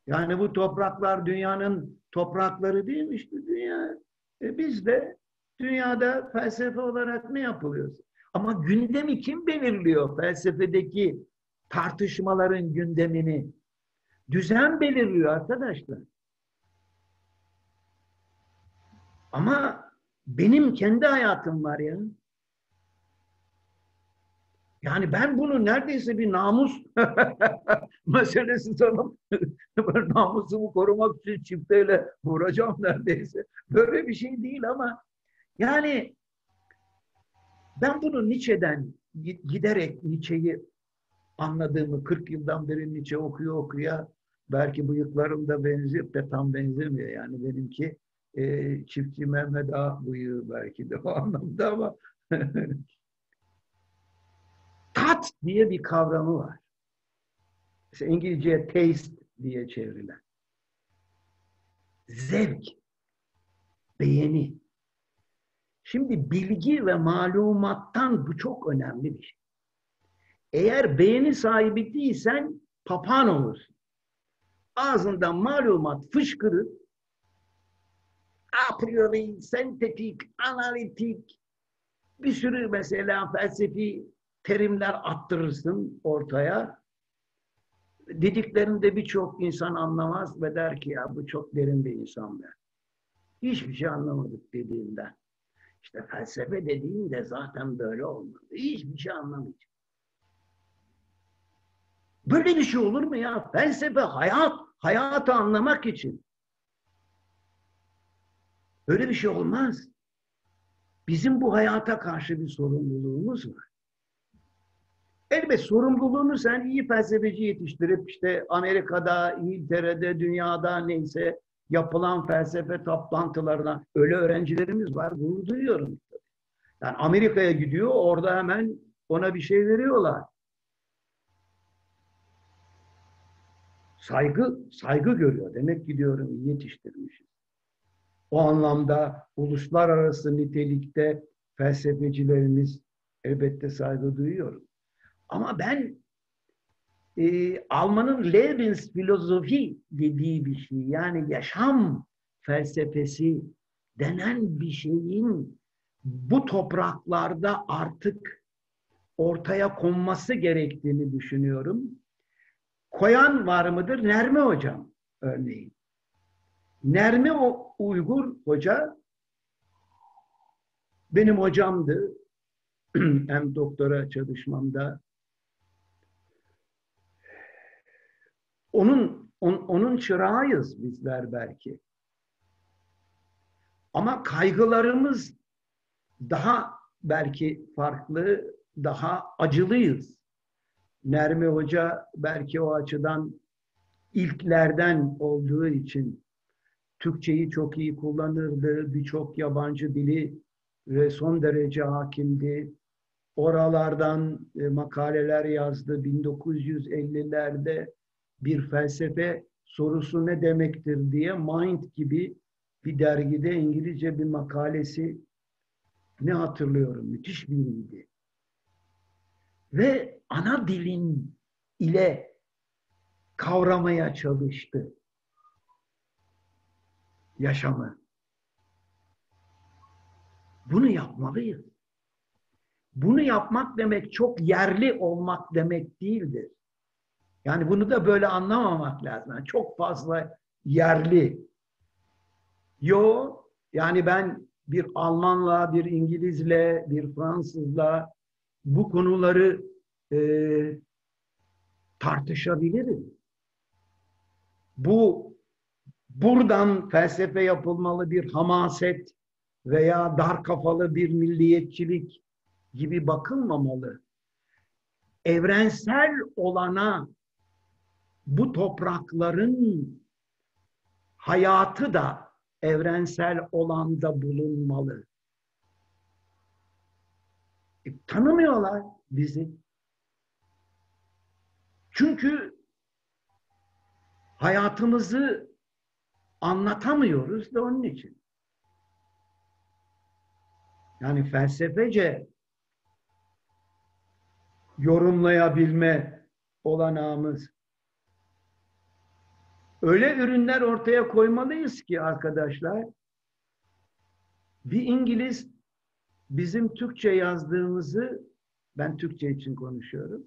Yani bu topraklar dünyanın toprakları değil mi? İşte dünya. E biz de dünyada felsefe olarak ne yapılıyoruz? Ama gündemi kim belirliyor felsefedeki tartışmaların gündemini? Düzen belirliyor arkadaşlar. Ama benim kendi hayatım var ya. Yani ben bunu neredeyse bir namus meselesi sanırım. Namusumu korumak için çifteyle vuracağım neredeyse. Böyle bir şey değil ama yani ben bunu Nietzsche'den giderek Nietzsche'yi anladığımı 40 yıldan beri Nietzsche okuyor okuya belki bıyıklarım da benziyor de tam benzemiyor yani benimki e, çiftçi Mehmet Ağa bıyığı belki de o anlamda ama tat diye bir kavramı var. İşte İngilizce taste diye çevrilen. Zevk, beğeni. Şimdi bilgi ve malumattan bu çok önemli bir şey. Eğer beğeni sahibi değilsen papağan olursun. Ağzından malumat fışkırır. A priori, sentetik, analitik, bir sürü mesela felsefi terimler attırırsın ortaya. Dediklerinde birçok insan anlamaz ve der ki ya bu çok derin bir insan ben. Hiçbir şey anlamadık dediğinden. İşte felsefe dediğin de zaten böyle olmalı. Hiçbir şey anlamayacak. Böyle bir şey olur mu ya? Felsefe hayat, hayatı anlamak için. Böyle bir şey olmaz. Bizim bu hayata karşı bir sorumluluğumuz var. Elbet sorumluluğunu sen iyi felsefeci yetiştirip işte Amerika'da, İngiltere'de, dünyada neyse yapılan felsefe toplantılarına öyle öğrencilerimiz var. Gurur duyuyorum. Yani Amerika'ya gidiyor, orada hemen ona bir şey veriyorlar. Saygı, saygı görüyor. Demek ki diyorum yetiştirmişiz. O anlamda uluslararası nitelikte felsefecilerimiz elbette saygı duyuyorum. Ama ben e, Alman'ın Lebensfilosofi dediği bir şey yani yaşam felsefesi denen bir şeyin bu topraklarda artık ortaya konması gerektiğini düşünüyorum. Koyan var mıdır? Nermi Hocam örneğin. Nermi o Uygur Hoca benim hocamdı. Hem doktora çalışmamda. Onun on, onun çırağıyız bizler belki. Ama kaygılarımız daha belki farklı, daha acılıyız. Nermi Hoca belki o açıdan ilklerden olduğu için Türkçeyi çok iyi kullanırdı, birçok yabancı dili ve son derece hakimdi. Oralardan e, makaleler yazdı. 1950'lerde bir felsefe sorusu ne demektir diye Mind gibi bir dergide İngilizce bir makalesi ne hatırlıyorum müthiş biriydi. Ve ana dilin ile kavramaya çalıştı yaşamı. Bunu yapmalıyız. Bunu yapmak demek çok yerli olmak demek değildir. Yani bunu da böyle anlamamak lazım. Yani çok fazla yerli. Yo, yani ben bir Almanla, bir İngilizle, bir Fransızla bu konuları e, tartışabilirim. Bu buradan felsefe yapılmalı bir hamaset veya dar kafalı bir milliyetçilik gibi bakılmamalı. Evrensel olana bu toprakların hayatı da evrensel olanda bulunmalı. E, tanımıyorlar bizi. Çünkü hayatımızı anlatamıyoruz da onun için. Yani felsefece yorumlayabilme olanağımız. Öyle ürünler ortaya koymalıyız ki arkadaşlar, bir İngiliz bizim Türkçe yazdığımızı, ben Türkçe için konuşuyorum,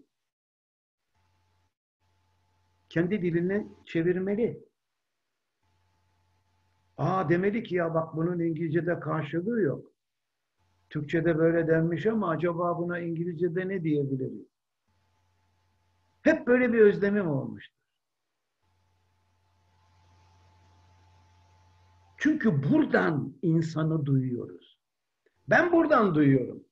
kendi diline çevirmeli. Aa demeli ki ya bak bunun İngilizce'de karşılığı yok. Türkçe'de böyle denmiş ama acaba buna İngilizce'de ne diyebiliriz? Hep böyle bir özlemim olmuştur. Çünkü buradan insanı duyuyoruz. Ben buradan duyuyorum.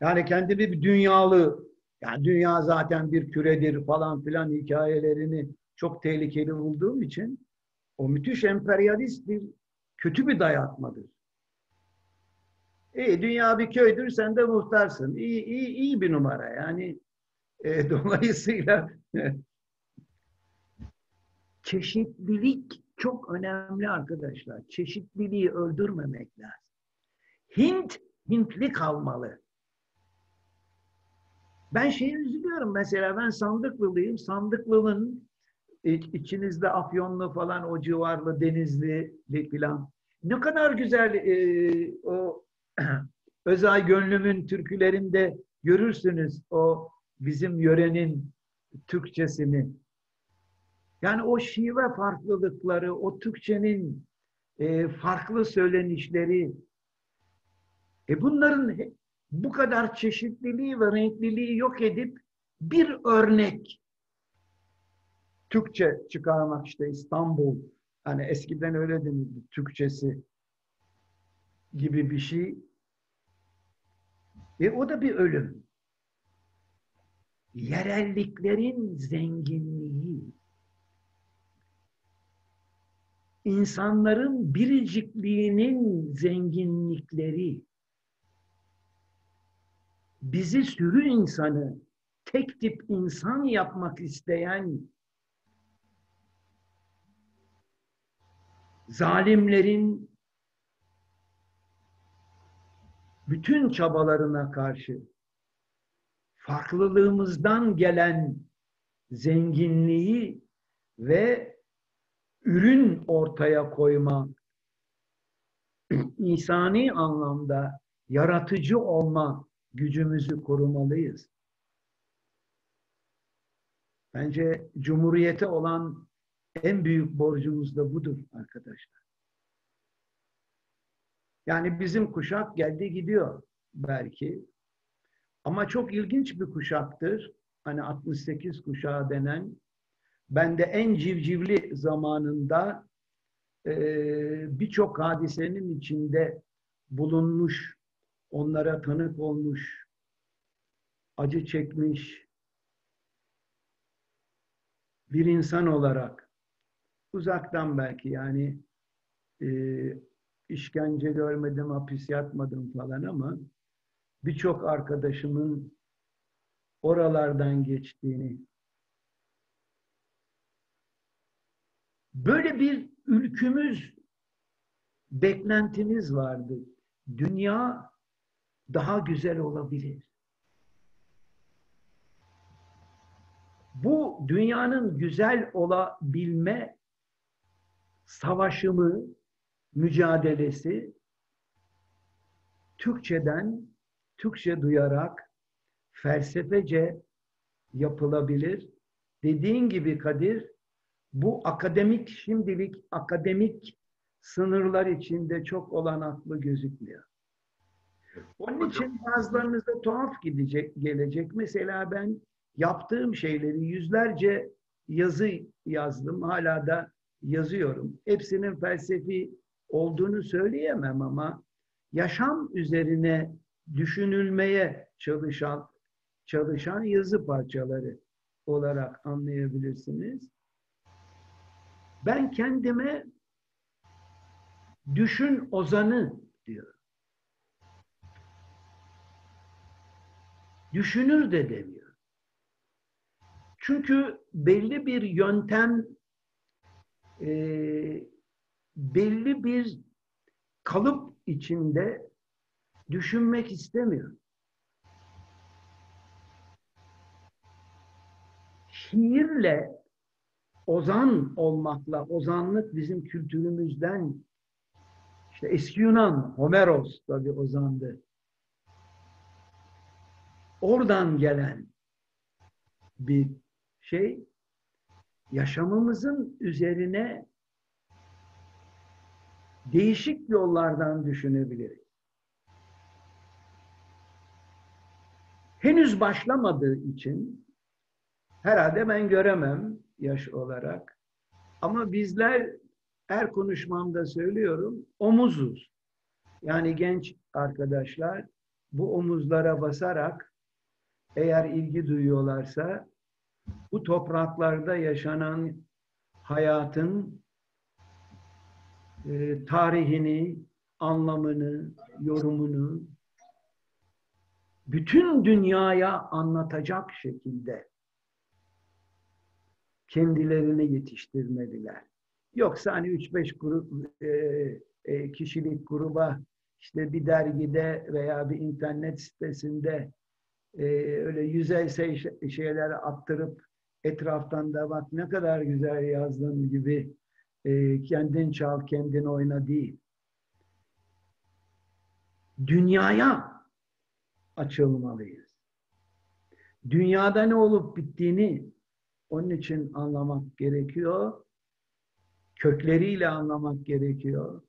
Yani kendimi bir dünyalı, yani dünya zaten bir küredir falan filan hikayelerini çok tehlikeli bulduğum için o müthiş emperyalist bir kötü bir dayatmadır. İyi, dünya bir köydür, sen de muhtarsın. İyi, iyi, iyi bir numara. Yani e, dolayısıyla çeşitlilik çok önemli arkadaşlar. Çeşitliliği öldürmemek lazım. Hint, Hintli kalmalı. Ben şeyi üzülüyorum mesela ben Sandıklılıyım. Sandıklının içinizde Afyonlu falan o civarlı Denizli falan. Ne kadar güzel e, o Özay Gönlüm'ün türkülerinde görürsünüz o bizim yörenin Türkçesini. Yani o şive farklılıkları, o Türkçenin e, farklı söylenişleri, e bunların bu kadar çeşitliliği ve renkliliği yok edip bir örnek Türkçe çıkarmak işte İstanbul, hani eskiden öyle denildi Türkçesi gibi bir şey. E o da bir ölüm. Yerelliklerin zenginliği, insanların biricikliğinin zenginlikleri, bizi sürü insanı, tek tip insan yapmak isteyen zalimlerin bütün çabalarına karşı farklılığımızdan gelen zenginliği ve ürün ortaya koyma insani anlamda yaratıcı olma gücümüzü korumalıyız. Bence cumhuriyete olan en büyük borcumuz da budur arkadaşlar. Yani bizim kuşak geldi gidiyor belki. Ama çok ilginç bir kuşaktır. Hani 68 kuşağı denen. Ben de en civcivli zamanında e, birçok hadisenin içinde bulunmuş, onlara tanık olmuş, acı çekmiş bir insan olarak uzaktan belki yani e, işkence görmedim, hapis yatmadım falan ama birçok arkadaşımın oralardan geçtiğini böyle bir ülkümüz beklentimiz vardı. Dünya daha güzel olabilir. Bu dünyanın güzel olabilme savaşımı, mücadelesi Türkçeden, Türkçe duyarak felsefece yapılabilir. Dediğin gibi Kadir, bu akademik, şimdilik akademik sınırlar içinde çok olanaklı gözükmüyor. Onun için bazılarınıza tuhaf gidecek, gelecek. Mesela ben yaptığım şeyleri yüzlerce yazı yazdım. Hala da yazıyorum. Hepsinin felsefi olduğunu söyleyemem ama yaşam üzerine düşünülmeye çalışan çalışan yazı parçaları olarak anlayabilirsiniz. Ben kendime düşün ozanı diyor. Düşünür de demiyor. Çünkü belli bir yöntem, e, belli bir kalıp içinde düşünmek istemiyor. Şiirle ozan olmakla, ozanlık bizim kültürümüzden işte eski Yunan, Homeros da bir ozandı. Oradan gelen bir şey yaşamımızın üzerine değişik yollardan düşünebiliriz. Henüz başlamadığı için herhalde ben göremem yaş olarak. Ama bizler her konuşmamda söylüyorum omuzuz. Yani genç arkadaşlar bu omuzlara basarak eğer ilgi duyuyorlarsa bu topraklarda yaşanan hayatın e, tarihini, anlamını, yorumunu bütün dünyaya anlatacak şekilde kendilerini yetiştirmeliler. Yoksa hani 3-5 grup e, e, kişilik gruba işte bir dergide veya bir internet sitesinde e, öyle yüzeysel şeyler attırıp etraftan da bak ne kadar güzel yazdın gibi e, kendin çal, kendin oyna değil. Dünyaya açılmalıyız. Dünyada ne olup bittiğini onun için anlamak gerekiyor. Kökleriyle anlamak gerekiyor.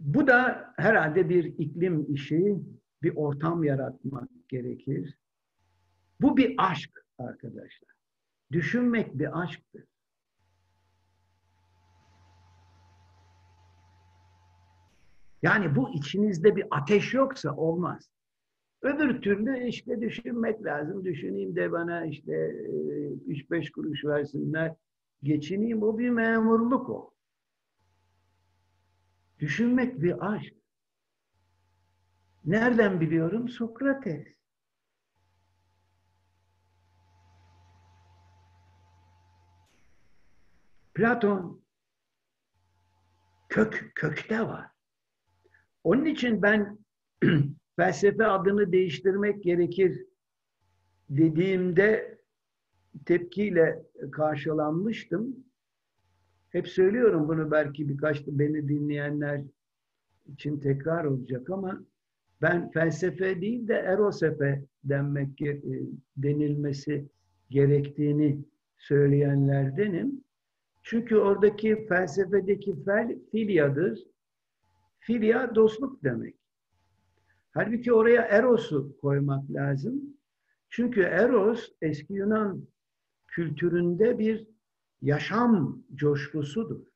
Bu da herhalde bir iklim işi, bir ortam yaratmak gerekir. Bu bir aşk arkadaşlar. Düşünmek bir aşktır. Yani bu içinizde bir ateş yoksa olmaz. Öbür türlü işte düşünmek lazım. Düşüneyim de bana işte 3-5 kuruş versinler. Geçineyim. O bir memurluk o. Düşünmek bir aşk. Nereden biliyorum? Sokrates. Platon kök kökte var. Onun için ben felsefe adını değiştirmek gerekir dediğimde tepkiyle karşılanmıştım. hep söylüyorum bunu belki birkaç da beni dinleyenler için tekrar olacak ama ben felsefe değil de erosefe denmek e, denilmesi gerektiğini söyleyenlerdenim. Çünkü oradaki felsefedeki fel filyadır. Filya dostluk demek. Halbuki oraya eros'u koymak lazım. Çünkü eros eski Yunan kültüründe bir yaşam coşkusudur.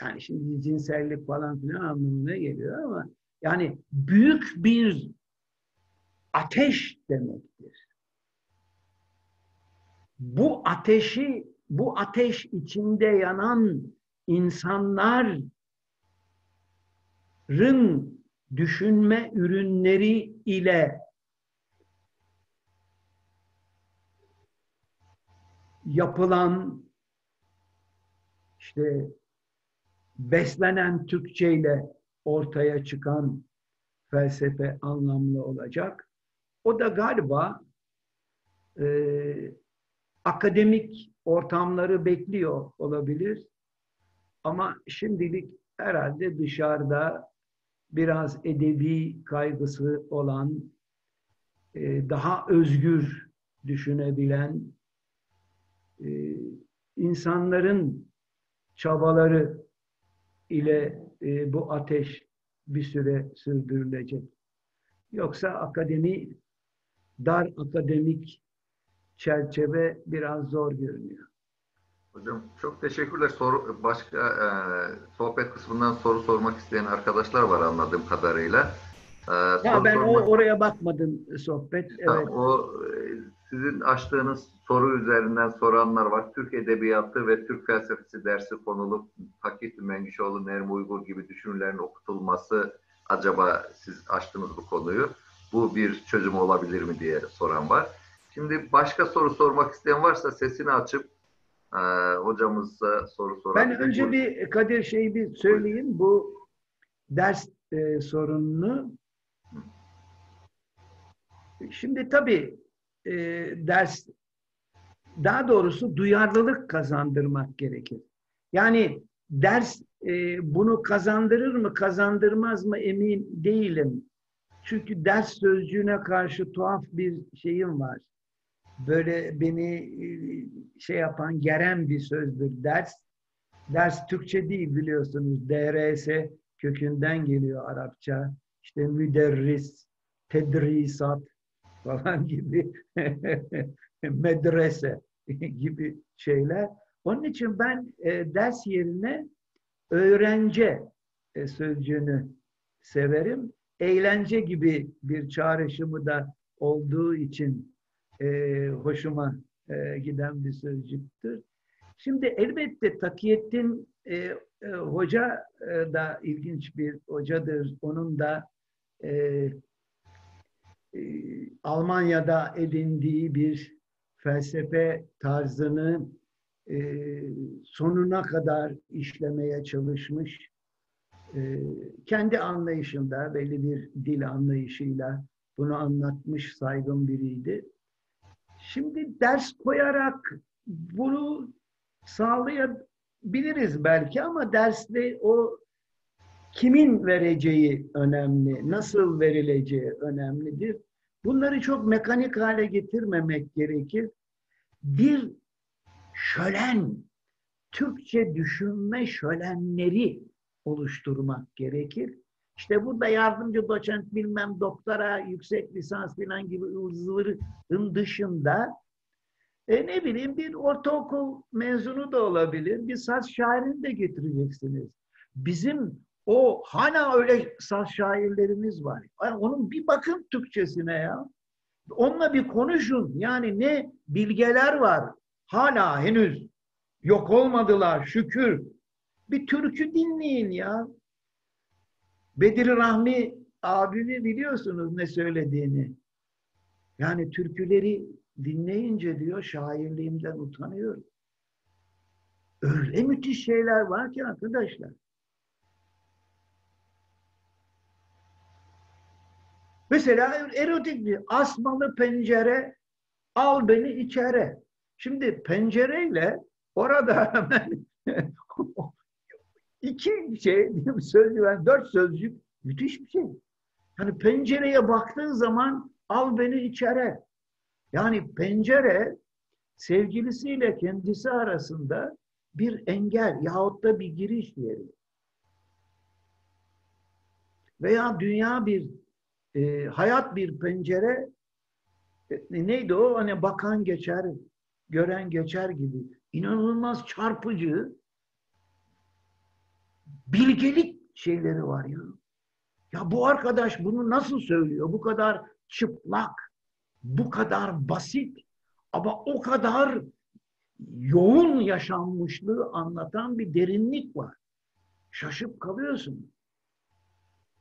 Yani şimdi cinsellik falan filan anlamına geliyor ama yani büyük bir ateş demektir. Bu ateşi, bu ateş içinde yanan insanların düşünme ürünleri ile yapılan işte beslenen Türkçe ile ortaya çıkan felsefe anlamlı olacak. O da galiba e, akademik ortamları bekliyor olabilir. Ama şimdilik herhalde dışarıda biraz edebi kaygısı olan, e, daha özgür düşünebilen e, insanların çabaları ile e, bu ateş bir süre sürdürülecek. Yoksa akademi, dar akademik çerçeve biraz zor görünüyor. Hocam çok teşekkürler. Soru, başka e, sohbet kısmından soru sormak isteyen arkadaşlar var anladığım kadarıyla. E, ya ben sormak... o, oraya bakmadım sohbet. Evet. O e, sizin açtığınız soru üzerinden soranlar var. Türk Edebiyatı ve Türk Felsefesi dersi konulup Fakih Mengişoğlu, Nermi Uygur gibi düşünürlerin okutulması acaba siz açtınız bu konuyu. Bu bir çözüm olabilir mi diye soran var. Şimdi başka soru sormak isteyen varsa sesini açıp e, hocamıza soru sorabilir. Ben önce bir Kadir şeyi bir söyleyeyim. Bu ders e, sorununu Şimdi tabii e, ders daha doğrusu duyarlılık kazandırmak gerekir. Yani ders e, bunu kazandırır mı kazandırmaz mı emin değilim. Çünkü ders sözcüğüne karşı tuhaf bir şeyim var. Böyle beni e, şey yapan, geren bir sözdür ders. Ders Türkçe değil biliyorsunuz. DRS kökünden geliyor Arapça. İşte müderris, tedrisat falan gibi medrese gibi şeyler. Onun için ben e, ders yerine öğrence e, sözcüğünü severim. Eğlence gibi bir çağrışımı da olduğu için e, hoşuma e, giden bir sözcüktür. Şimdi elbette Takiyettin e, e, hoca e, da ilginç bir hocadır. Onun da e, e, Almanya'da edindiği bir felsefe tarzını e, sonuna kadar işlemeye çalışmış. E, kendi anlayışında, belli bir dil anlayışıyla bunu anlatmış saygın biriydi. Şimdi ders koyarak bunu sağlayabiliriz belki ama derste o kimin vereceği önemli, nasıl verileceği önemlidir. Bunları çok mekanik hale getirmemek gerekir. Bir şölen, Türkçe düşünme şölenleri oluşturmak gerekir. İşte burada yardımcı doçent bilmem doktora, yüksek lisans falan gibi ıvırın dışında e ne bileyim bir ortaokul mezunu da olabilir. Bir saz şairini de getireceksiniz. Bizim o hala öyle saz şairlerimiz var. Yani onun bir bakın Türkçesine ya. Onunla bir konuşun. Yani ne bilgeler var. Hala henüz yok olmadılar şükür. Bir türkü dinleyin ya. Bedir Rahmi abimi biliyorsunuz ne söylediğini. Yani türküleri dinleyince diyor şairliğimden utanıyorum. Öyle müthiş şeyler var ki arkadaşlar. Mesela erotik bir asmalı pencere al beni içeri. Şimdi pencereyle orada iki şey, sözcük, dört sözcük müthiş bir şey. Hani pencereye baktığın zaman al beni içeri. Yani pencere sevgilisiyle kendisi arasında bir engel yahut da bir giriş yeri. Veya dünya bir e, hayat bir pencere e, neydi o? Hani bakan geçer, gören geçer gibi. İnanılmaz çarpıcı bilgelik şeyleri var ya. Ya bu arkadaş bunu nasıl söylüyor? Bu kadar çıplak, bu kadar basit ama o kadar yoğun yaşanmışlığı anlatan bir derinlik var. Şaşıp kalıyorsun.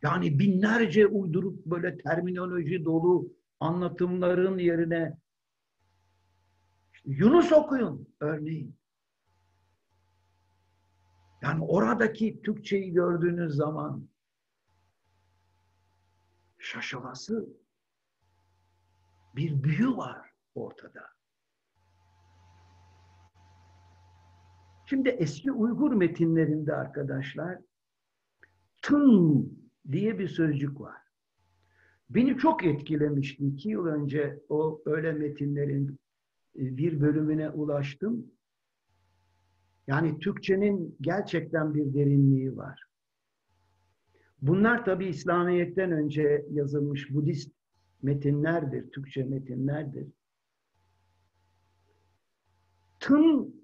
Yani binlerce uydurup böyle terminoloji dolu anlatımların yerine işte Yunus okuyun örneğin. Yani oradaki Türkçeyi gördüğünüz zaman şaşılası bir büyü var ortada. Şimdi eski Uygur metinlerinde arkadaşlar tın diye bir sözcük var. Beni çok etkilemişti. İki yıl önce o öyle metinlerin e, bir bölümüne ulaştım. Yani Türkçenin gerçekten bir derinliği var. Bunlar tabi İslamiyet'ten önce yazılmış Budist metinlerdir, Türkçe metinlerdir. Tın,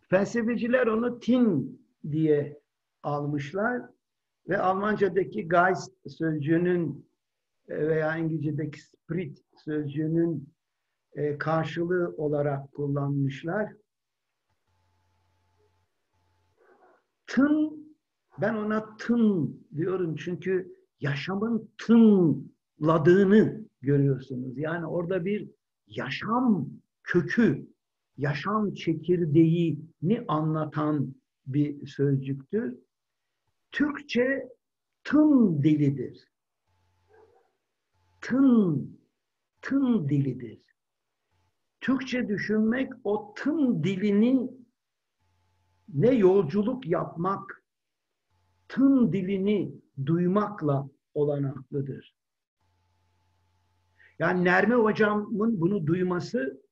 felsefeciler onu tin diye almışlar ve Almanca'daki Geist sözcüğünün e, veya İngilizce'deki spirit sözcüğünün e, karşılığı olarak kullanmışlar. Tın, ben ona tın diyorum çünkü yaşamın tınladığını görüyorsunuz. Yani orada bir yaşam kökü, yaşam çekirdeğini anlatan bir sözcüktür. Türkçe tın dilidir. Tın, tın dilidir. Türkçe düşünmek o tın dilinin ne yolculuk yapmak, tın dilini duymakla olanaklıdır. Yani Nermi hocamın bunu duyması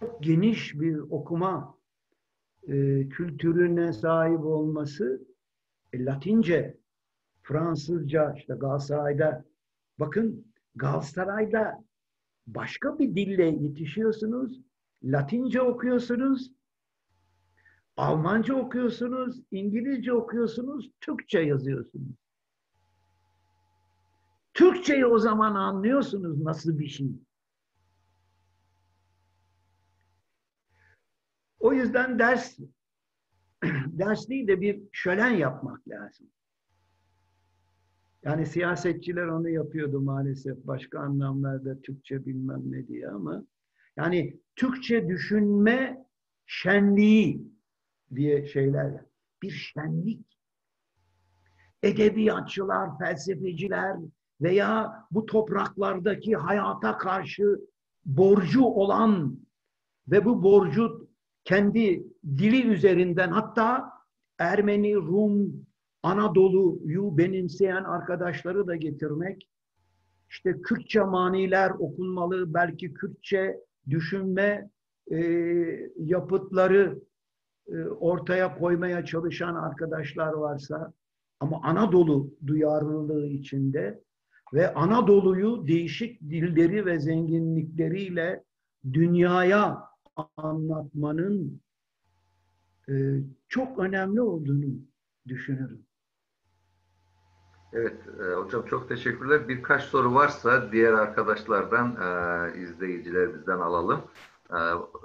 çok geniş bir okuma e, kültürüne sahip olması e, Latince, Fransızca, işte Galatasaray'da bakın Galatasaray'da başka bir dille yetişiyorsunuz, Latince okuyorsunuz, Almanca okuyorsunuz, İngilizce okuyorsunuz, Türkçe yazıyorsunuz. Türkçeyi o zaman anlıyorsunuz nasıl bir şey. O yüzden ders ders değil de bir şölen yapmak lazım. Yani siyasetçiler onu yapıyordu maalesef başka anlamlarda Türkçe bilmem ne diye ama yani Türkçe düşünme şenliği diye şeyler bir şenlik. Edebiyatçılar, felsefeciler veya bu topraklardaki hayata karşı borcu olan ve bu borcu kendi dili üzerinden hatta Ermeni, Rum, Anadolu'yu benimseyen arkadaşları da getirmek, işte Kürtçe maniler okunmalı, belki Kürtçe düşünme e, yapıtları e, ortaya koymaya çalışan arkadaşlar varsa ama Anadolu duyarlılığı içinde ve Anadolu'yu değişik dilleri ve zenginlikleriyle dünyaya anlatmanın e, çok önemli olduğunu düşünüyorum. Evet e, hocam çok teşekkürler. Birkaç soru varsa diğer arkadaşlardan e, izleyicilerimizden alalım. E,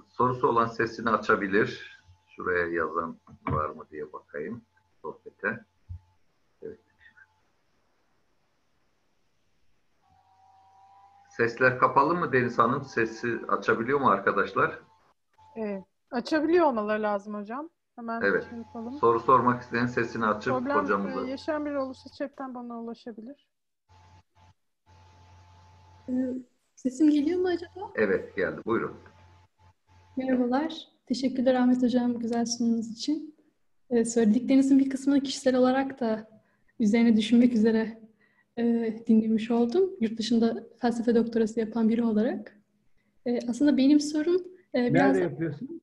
sorusu olan sesini açabilir. Şuraya yazan var mı diye bakayım sohbete. Sesler kapalı mı Deniz Hanım? Sesi açabiliyor mu arkadaşlar? Evet. Açabiliyor olmaları lazım hocam. Hemen Evet. şey yapalım. Soru sormak isteyen sesini açıp Problem hocamıza. e, yaşayan biri olursa chatten bana ulaşabilir. Ee, Sesim geliyor mu acaba? Evet geldi. Buyurun. Merhabalar. Teşekkürler Ahmet Hocam güzel sunumunuz için. Ee, söylediklerinizin bir kısmını kişisel olarak da üzerine düşünmek üzere e, dinlemiş oldum. Yurt dışında felsefe doktorası yapan biri olarak. E, aslında benim sorum e, biraz... Nerede yapıyorsun?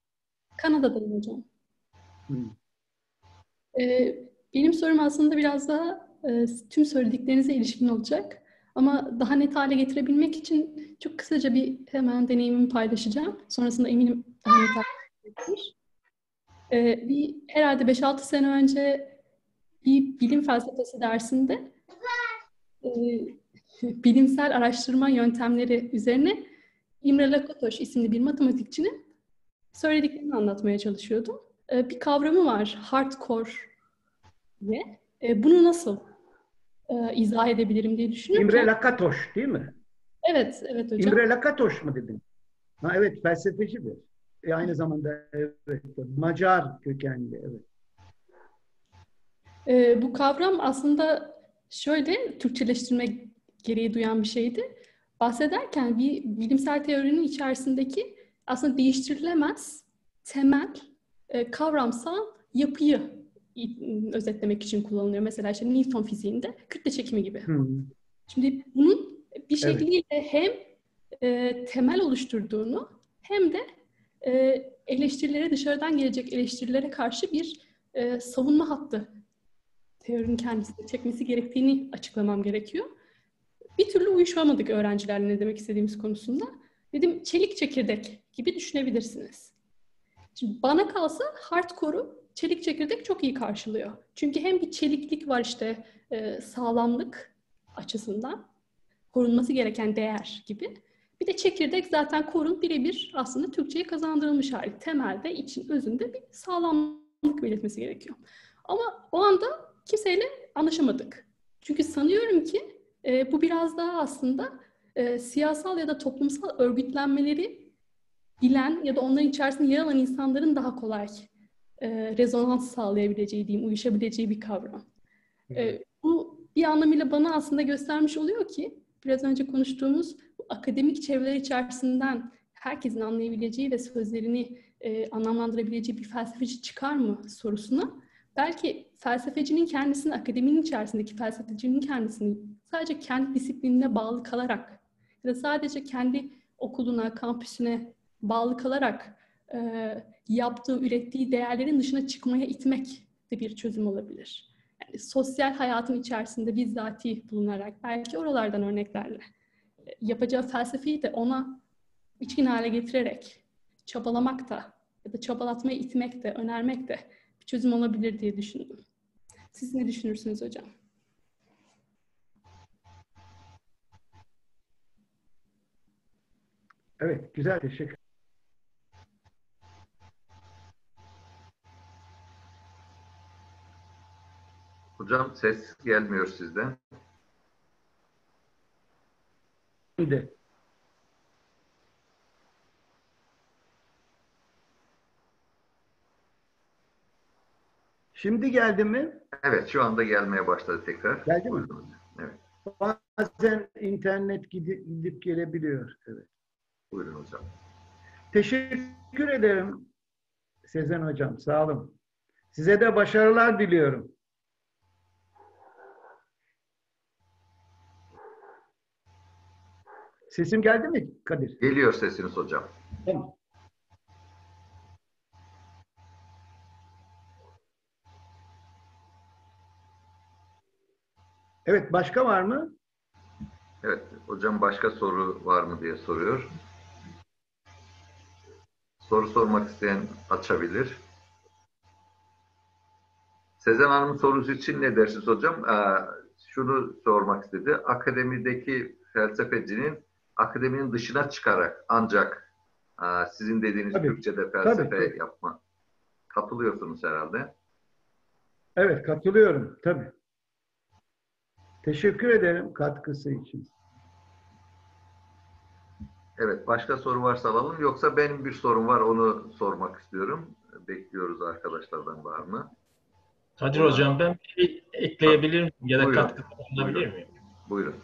Kanada'dayım hocam. Hmm. E, benim sorum aslında biraz daha e, tüm söylediklerinize ilişkin olacak. Ama daha net hale getirebilmek için çok kısaca bir hemen deneyimimi paylaşacağım. Sonrasında eminim Ahmet ettir. Ee, bir herhalde 5-6 sene önce bir bilim felsefesi dersinde e, bilimsel araştırma yöntemleri üzerine İmre Lakatoş isimli bir matematikçinin söylediklerini anlatmaya çalışıyordum. E, bir kavramı var, hardcore diye. E, bunu nasıl e, izah edebilirim diye düşünüyorum. İmre Lakatoş değil mi? Evet, evet hocam. İmre Lakatoş mu dedin? Ha, evet, felsefecidir. E, aynı zamanda evet, Macar kökenli, evet. E, bu kavram aslında şöyle Türkçeleştirme gereği duyan bir şeydi. Bahsederken bir bilimsel teorinin içerisindeki aslında değiştirilemez temel e, kavramsal yapıyı özetlemek için kullanılıyor. Mesela işte Newton fiziğinde kütle çekimi gibi. Hmm. Şimdi bunun bir şekliyle evet. hem e, temel oluşturduğunu hem de e, eleştirilere dışarıdan gelecek eleştirilere karşı bir e, savunma hattı teorinin kendisini çekmesi gerektiğini açıklamam gerekiyor. Bir türlü uyuşamadık öğrencilerle ne demek istediğimiz konusunda. Dedim çelik çekirdek gibi düşünebilirsiniz. Şimdi bana kalsa hardcore'u çelik çekirdek çok iyi karşılıyor. Çünkü hem bir çeliklik var işte e, sağlamlık açısından korunması gereken değer gibi. Bir de çekirdek zaten korun birebir aslında Türkçe'ye kazandırılmış hali. Temelde için özünde bir sağlamlık belirtmesi gerekiyor. Ama o anda kimseyle anlaşamadık. Çünkü sanıyorum ki e, bu biraz daha aslında e, siyasal ya da toplumsal örgütlenmeleri bilen ya da onların içerisinde yer alan insanların daha kolay e, rezonans sağlayabileceği diyeyim, uyuşabileceği bir kavram. E, bu bir anlamıyla bana aslında göstermiş oluyor ki biraz önce konuştuğumuz bu akademik çevreler içerisinden herkesin anlayabileceği ve sözlerini e, anlamlandırabileceği bir felsefeci çıkar mı sorusuna belki felsefecinin kendisini, akademinin içerisindeki felsefecinin kendisini sadece kendi disiplinine bağlı kalarak ya da sadece kendi okuluna, kampüsüne bağlı kalarak e, yaptığı, ürettiği değerlerin dışına çıkmaya itmek de bir çözüm olabilir. Yani sosyal hayatın içerisinde bizzati bulunarak, belki oralardan örneklerle e, yapacağı felsefeyi de ona içkin hale getirerek çabalamak da ya da çabalatmaya itmek de, önermek de bir çözüm olabilir diye düşündüm. Siz ne düşünürsünüz hocam? Evet, güzel. Teşekkür Hocam ses gelmiyor sizden. Şimdi. Şimdi geldi mi? Evet, şu anda gelmeye başladı tekrar. Geldi mi? Evet. Bazen internet gidip, gidip gelebiliyor. Evet. Buyurun hocam. Teşekkür ederim Sezen hocam. Sağ olun. Size de başarılar diliyorum. Sesim geldi mi Kadir? Geliyor sesiniz hocam. Tamam. Evet, başka var mı? Evet, hocam başka soru var mı diye soruyor. Soru sormak isteyen açabilir. Sezen Hanım'ın sorusu için ne dersiniz hocam? Ee, şunu sormak istedi. Akademideki felsefecinin akademinin dışına çıkarak ancak e, sizin dediğiniz tabii, Türkçe'de felsefe tabii, tabii. yapma. Katılıyorsunuz herhalde. Evet, katılıyorum. Tabii. Teşekkür ederim katkısı için. Evet, başka soru varsa alalım. Yoksa benim bir sorum var, onu sormak istiyorum. Bekliyoruz arkadaşlardan var mı? Kadir Hocam ben bir şey ekleyebilir miyim ya da Buyurun. katkı bulunabilir miyim? Buyurun.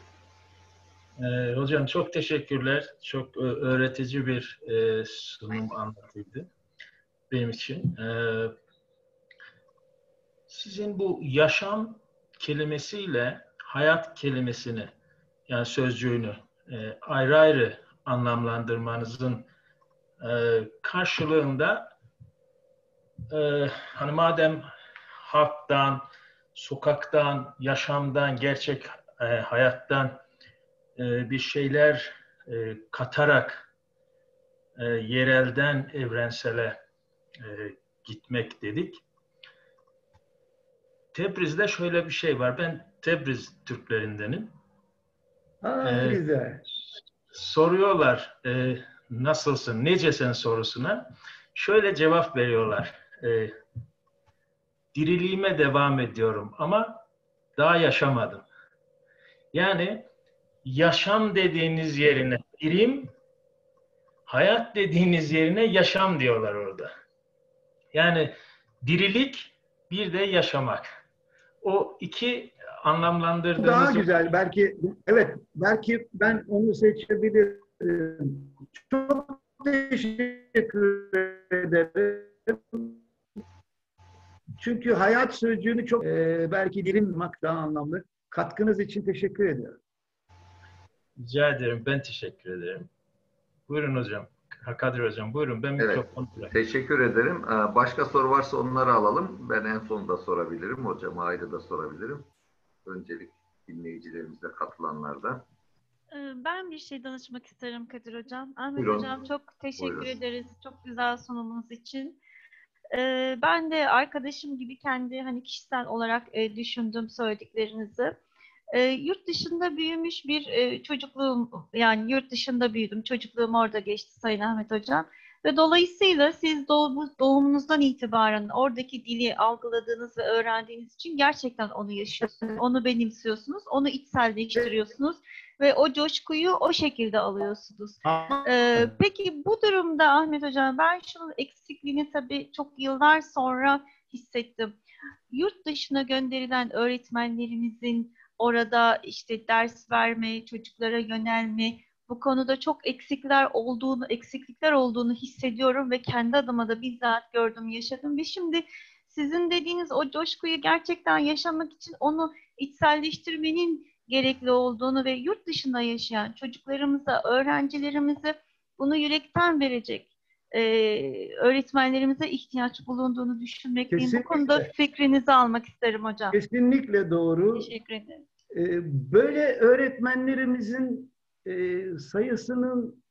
Ee, hocam çok teşekkürler. Çok öğretici bir e, sunum anlatıldı benim için. Ee, sizin bu yaşam kelimesiyle hayat kelimesini yani sözcüğünü e, ayrı ayrı anlamlandırmanızın e, karşılığında e, hani madem halktan, sokaktan, yaşamdan, gerçek e, hayattan e, bir şeyler e, katarak e, yerelden evrensele e, gitmek dedik. Tebriz'de şöyle bir şey var. Ben Tebriz Türklerindenim. Ha, ee, güzel. Soruyorlar e, nasılsın, necesin sorusuna. Şöyle cevap veriyorlar. E, diriliğime devam ediyorum ama daha yaşamadım. Yani yaşam dediğiniz yerine birim, hayat dediğiniz yerine yaşam diyorlar orada. Yani dirilik bir de yaşamak. O iki anlamlandırdığınız... Daha güzel. Belki evet belki ben onu seçebilirim. Çok teşekkür ederim. Çünkü hayat sözcüğünü çok e, belki dilimmak daha anlamlı. Katkınız için teşekkür ediyorum. Rica ederim. Ben teşekkür ederim. Buyurun hocam. Kadir hocam buyurun. Ben evet. mikrofonu Teşekkür ederim. Ee, başka soru varsa onları alalım. Ben en sonunda sorabilirim. Hocama ayrı da sorabilirim. Öncelik dinleyicilerimizle katılanlarda. Ee, ben bir şey danışmak isterim Kadir Hocam. Ahmet Buyurun. Hocam çok teşekkür Buyurun. ederiz. Çok güzel sunumunuz için. Ee, ben de arkadaşım gibi kendi hani kişisel olarak e, düşündüm söylediklerinizi. E, yurt dışında büyümüş bir e, çocukluğum, yani yurt dışında büyüdüm. Çocukluğum orada geçti Sayın Ahmet Hocam. Ve dolayısıyla siz doğum, doğumunuzdan itibaren oradaki dili algıladığınız ve öğrendiğiniz için gerçekten onu yaşıyorsunuz. Onu benimsiyorsunuz, onu içselleştiriyorsunuz ve o coşkuyu o şekilde alıyorsunuz. Ee, peki bu durumda Ahmet Hocam ben şunun eksikliğini tabii çok yıllar sonra hissettim. Yurt dışına gönderilen öğretmenlerimizin orada işte ders verme, çocuklara yönelme, bu konuda çok eksikler olduğunu, eksiklikler olduğunu hissediyorum ve kendi adıma da bizzat gördüm, yaşadım ve şimdi sizin dediğiniz o coşkuyu gerçekten yaşamak için onu içselleştirmenin gerekli olduğunu ve yurt dışında yaşayan çocuklarımıza, öğrencilerimize bunu yürekten verecek e, öğretmenlerimize ihtiyaç bulunduğunu düşünmekteyim. Kesinlikle. Bu konuda fikrinizi almak isterim hocam. Kesinlikle doğru. Teşekkür ederim. E, böyle öğretmenlerimizin e, sayısının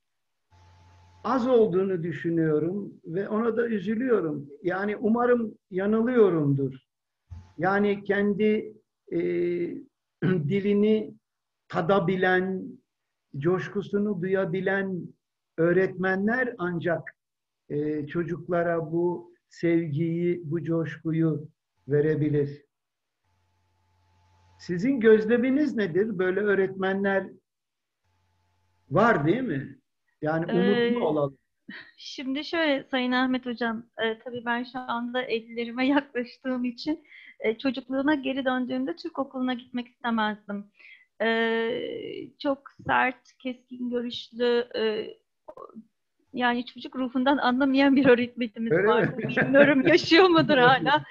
az olduğunu düşünüyorum ve ona da üzülüyorum. Yani umarım yanılıyorumdur. Yani kendi e, dilini tadabilen, coşkusunu duyabilen öğretmenler ancak e, çocuklara bu sevgiyi, bu coşkuyu verebilir. Sizin gözleminiz nedir? Böyle öğretmenler var değil mi? Yani umutlu ee, olalım. Şimdi şöyle Sayın Ahmet Hocam, e, tabii ben şu anda 50'lerime yaklaştığım için e, çocukluğuma geri döndüğümde Türk okuluna gitmek istemezdim. E, çok sert, keskin görüşlü, e, yani çocuk ruhundan anlamayan bir öğretmenimiz Öyle vardı. Bilmiyorum yaşıyor mudur hala.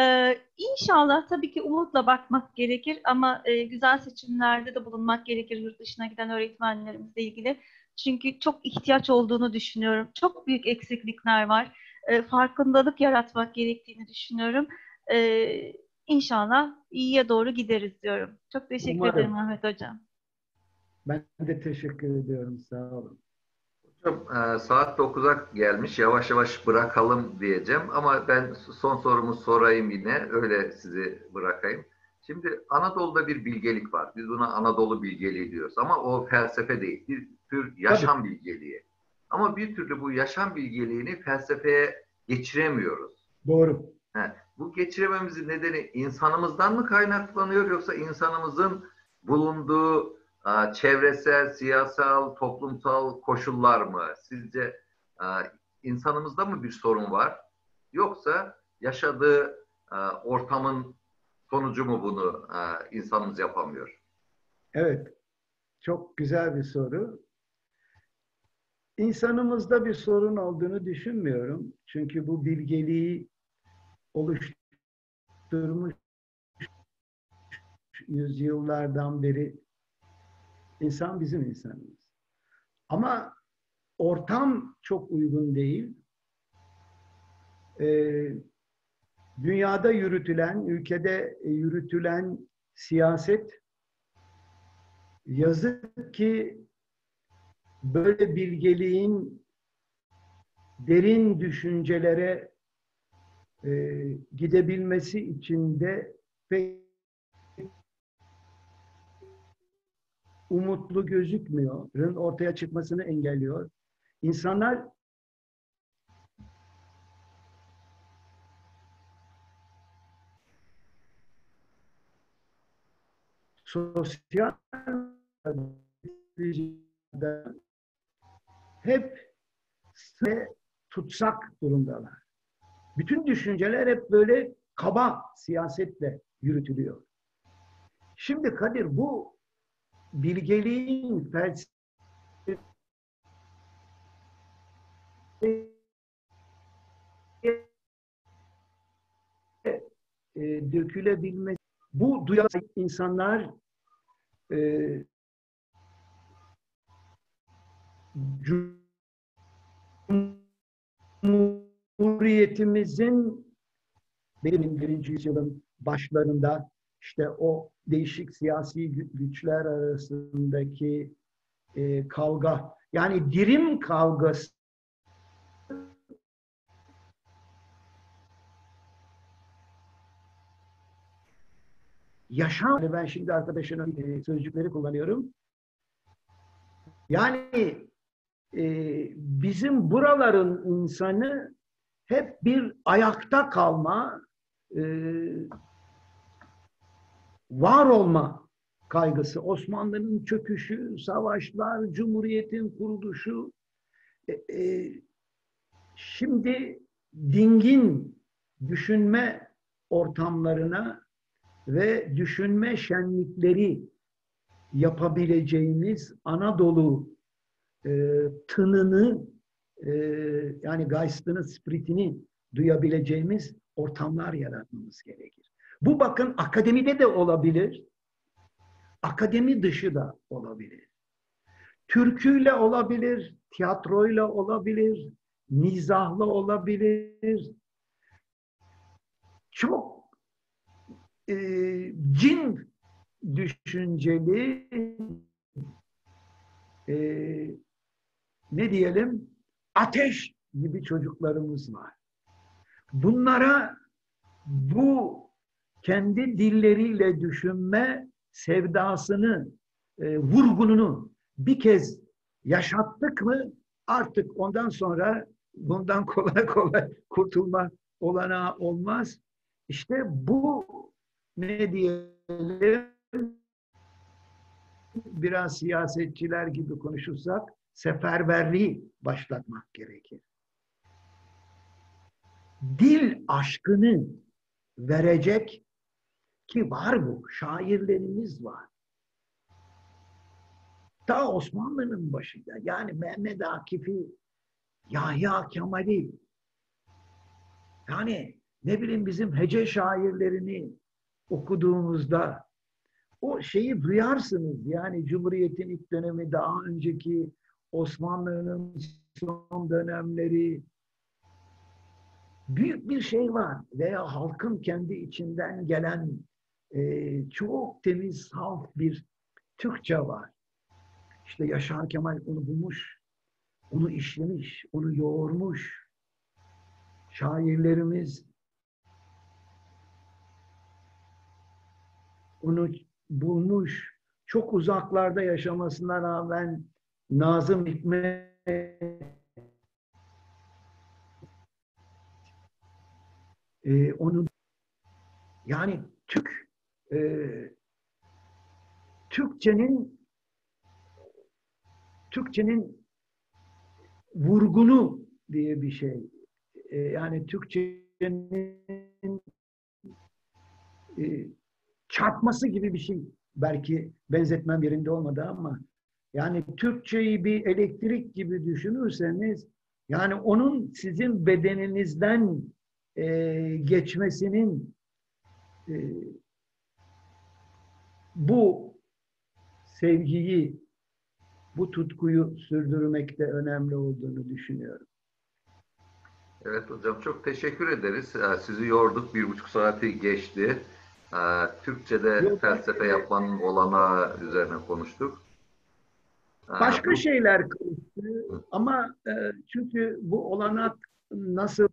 Ee, inşallah tabii ki umutla bakmak gerekir ama e, güzel seçimlerde de bulunmak gerekir yurt dışına giden öğretmenlerimizle ilgili. Çünkü çok ihtiyaç olduğunu düşünüyorum. Çok büyük eksiklikler var. E, farkındalık yaratmak gerektiğini düşünüyorum. E, inşallah iyiye doğru gideriz diyorum. Çok teşekkür Umarım. ederim Ahmet Hocam. Ben de teşekkür ediyorum. Sağ olun. E, saat 9'a gelmiş. Yavaş yavaş bırakalım diyeceğim. Ama ben son sorumu sorayım yine. Öyle sizi bırakayım. Şimdi Anadolu'da bir bilgelik var. Biz buna Anadolu bilgeliği diyoruz. Ama o felsefe değil. Bir tür yaşam Tabii. bilgeliği. Ama bir türlü bu yaşam bilgeliğini felsefeye geçiremiyoruz. Doğru. He, bu geçirememizin nedeni insanımızdan mı kaynaklanıyor yoksa insanımızın bulunduğu çevresel, siyasal, toplumsal koşullar mı? Sizce insanımızda mı bir sorun var? Yoksa yaşadığı ortamın sonucu mu bunu insanımız yapamıyor? Evet. Çok güzel bir soru. İnsanımızda bir sorun olduğunu düşünmüyorum. Çünkü bu bilgeliği oluşturmuş yüzyıllardan beri insan bizim insanımız. Ama ortam çok uygun değil. Ee, dünyada yürütülen, ülkede yürütülen siyaset yazık ki böyle bilgeliğin derin düşüncelere e, gidebilmesi için de pek umutlu gözükmüyor. Ortaya çıkmasını engelliyor. İnsanlar sosyal hep tutsak durumdalar. Bütün düşünceler hep böyle kaba siyasetle yürütülüyor. Şimdi Kadir bu bilgeliğin felsefe e, dökülebilmesi bu duyalı insanlar e, Cumhuriyetimizin benim birinci yüzyılın başlarında işte o değişik siyasi güçler arasındaki e, kavga yani dirim kavgası yaşam ben şimdi arkadaşının e, sözcükleri kullanıyorum. Yani e, bizim buraların insanı hep bir ayakta kalma, e, var olma kaygısı. Osmanlı'nın çöküşü, savaşlar, Cumhuriyet'in kuruluşu. E, e, şimdi dingin düşünme ortamlarına ve düşünme şenlikleri yapabileceğimiz Anadolu e, tınını e, yani geistini, spiritini duyabileceğimiz ortamlar yaratmamız gerekir. Bu bakın akademide de olabilir, akademi dışı da olabilir. Türküyle olabilir, tiyatroyla olabilir, mizahla olabilir. Çok e, cin düşünceli e, ne diyelim ateş gibi çocuklarımız var. Bunlara bu kendi dilleriyle düşünme sevdasını, e, vurgununu bir kez yaşattık mı artık ondan sonra bundan kolay kolay kurtulma olanağı olmaz. İşte bu ne diyelim biraz siyasetçiler gibi konuşursak seferberliği başlatmak gerekir. Dil aşkını verecek ki var bu, şairlerimiz var. Ta Osmanlı'nın başında yani Mehmet Akif'i, Yahya Kemal'i yani ne bileyim bizim hece şairlerini okuduğumuzda o şeyi duyarsınız. Yani Cumhuriyet'in ilk dönemi daha önceki Osmanlı'nın son dönemleri büyük bir şey var veya halkın kendi içinden gelen e, çok temiz, saf bir Türkçe var. İşte Yaşar Kemal onu bulmuş, onu işlemiş, onu yoğurmuş. Şairlerimiz onu bulmuş. Çok uzaklarda yaşamasına rağmen Nazım Hikmet e, onun yani Türk e, Türkçenin Türkçenin vurgunu diye bir şey. E, yani Türkçenin e, çarpması gibi bir şey. Belki benzetmem yerinde olmadı ama Yani Türkçeyi bir elektrik gibi düşünürseniz yani onun sizin bedeninizden e, geçmesinin e, bu sevgiyi, bu tutkuyu sürdürmekte önemli olduğunu düşünüyorum. Evet hocam çok teşekkür ederiz. Ee, Sizi yorduk. Bir buçuk saati geçti. Ee, Türkçe'de Yok, felsefe yapmanın olanağı üzerine konuştuk. Ee, Başka şeyler karıştı ama e, çünkü bu olanak nasıl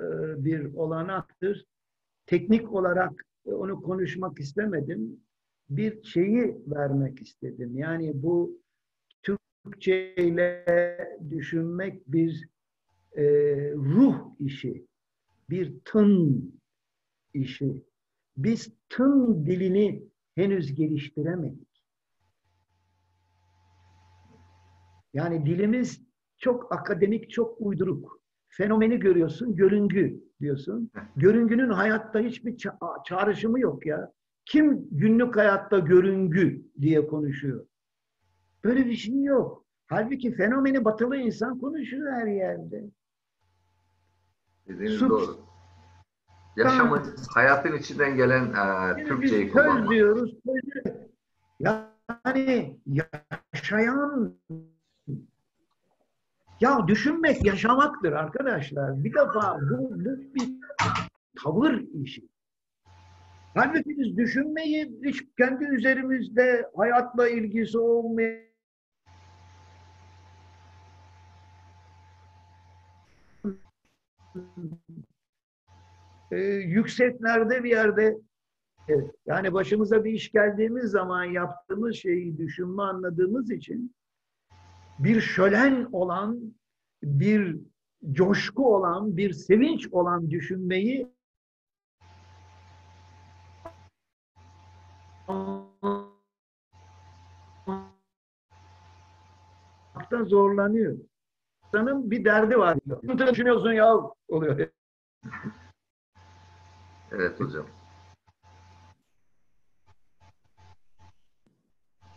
e, bir olanaktır? Teknik olarak onu konuşmak istemedim. Bir şeyi vermek istedim. Yani bu Türkçe ile düşünmek bir e, ruh işi, bir tın işi. Biz tın dilini henüz geliştiremedik. Yani dilimiz çok akademik, çok uyduruk. Fenomeni görüyorsun, görüngü diyorsun. Görüngünün hayatta hiçbir ça- çağrışımı yok ya. Kim günlük hayatta görüngü diye konuşuyor? Böyle bir şey yok. Halbuki fenomeni batılı insan konuşuyor her yerde. Dediğiniz Sub- doğru. Yaşamın, hayatın içinden gelen e, Türkçeyi biz söz kullanmak. diyoruz. sözü- Yani yaşayan ya düşünmek yaşamaktır arkadaşlar. Bir defa bu, bu bir tavır işi. Halbuki biz düşünmeyi hiç kendi üzerimizde hayatla ilgisi olmayan e, yükseklerde bir yerde yani başımıza bir iş geldiğimiz zaman yaptığımız şeyi düşünme anladığımız için bir şölen olan, bir coşku olan, bir sevinç olan düşünmeyi zorlanıyor. İnsanın bir derdi var. Ne düşünüyorsun ya? Oluyor. Evet hocam.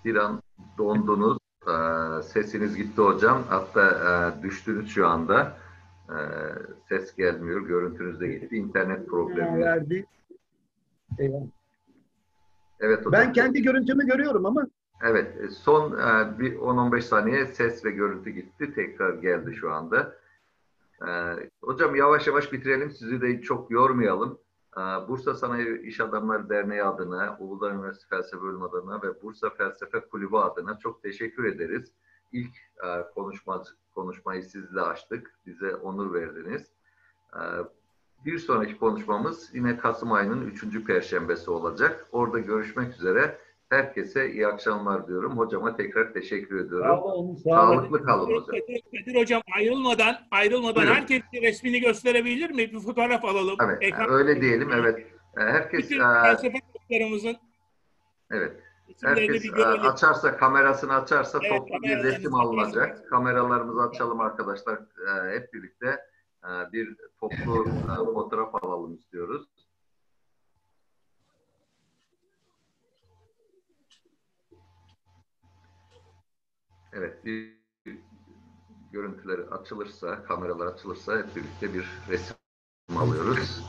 Bir an dondunuz. Ee, Sesiniz gitti hocam. Hatta e, düştünüz şu anda. Ee, Ses gelmiyor. Görüntünüz de gitti. İnternet problemi. verdi. Evet hocam. Ben kendi görüntümü görüyorum ama Evet. e, Son e, bir 10-15 saniye ses ve görüntü gitti. Tekrar geldi şu anda. Ee, Hocam yavaş yavaş bitirelim. Sizi de çok yormayalım. Bursa Sanayi İş Adamları Derneği adına, Uludağ Üniversitesi Felsefe Bölümü adına ve Bursa Felsefe Kulübü adına çok teşekkür ederiz. İlk e, konuşma, konuşmayı sizle açtık. Bize onur verdiniz. Bir sonraki konuşmamız yine Kasım ayının 3. Perşembesi olacak. Orada görüşmek üzere. Herkese iyi akşamlar diyorum. Hocama tekrar teşekkür ediyorum. olun, sağ olun. Sağlıklı kalın hocam. Kadir, hocam ayrılmadan ayrılmadan Buyurun. herkes resmini gösterebilir mi? Bir fotoğraf alalım. Evet, Ekran- öyle diyelim. Evet. Herkes Bütün felsefe dostlarımızın evet. Herkes açarsa, kamerasını açarsa Evet, toplu bir resim alınacak. Kameralarımızı açalım arkadaşlar. Hep birlikte bir toplu fotoğraf alalım istiyoruz. Evet, bir görüntüleri açılırsa, kameralar açılırsa hep birlikte bir resim alıyoruz.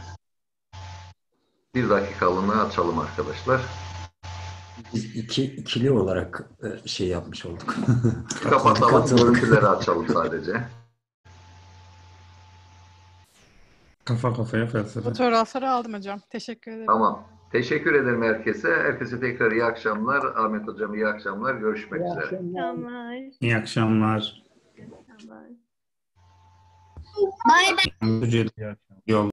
Bir dakikalığına açalım arkadaşlar. Biz iki, ikili olarak e, şey yapmış olduk. Kapatalım, Katıldık. görüntüleri açalım sadece. Kafa kafaya felsefe. Fotoğrafları aldım hocam. Teşekkür ederim. Tamam. Teşekkür ederim herkese. Herkese tekrar iyi akşamlar. Ahmet Hocam iyi akşamlar. Görüşmek İyi üzere. akşamlar. Tamam. İyi akşamlar. Tamam. Yol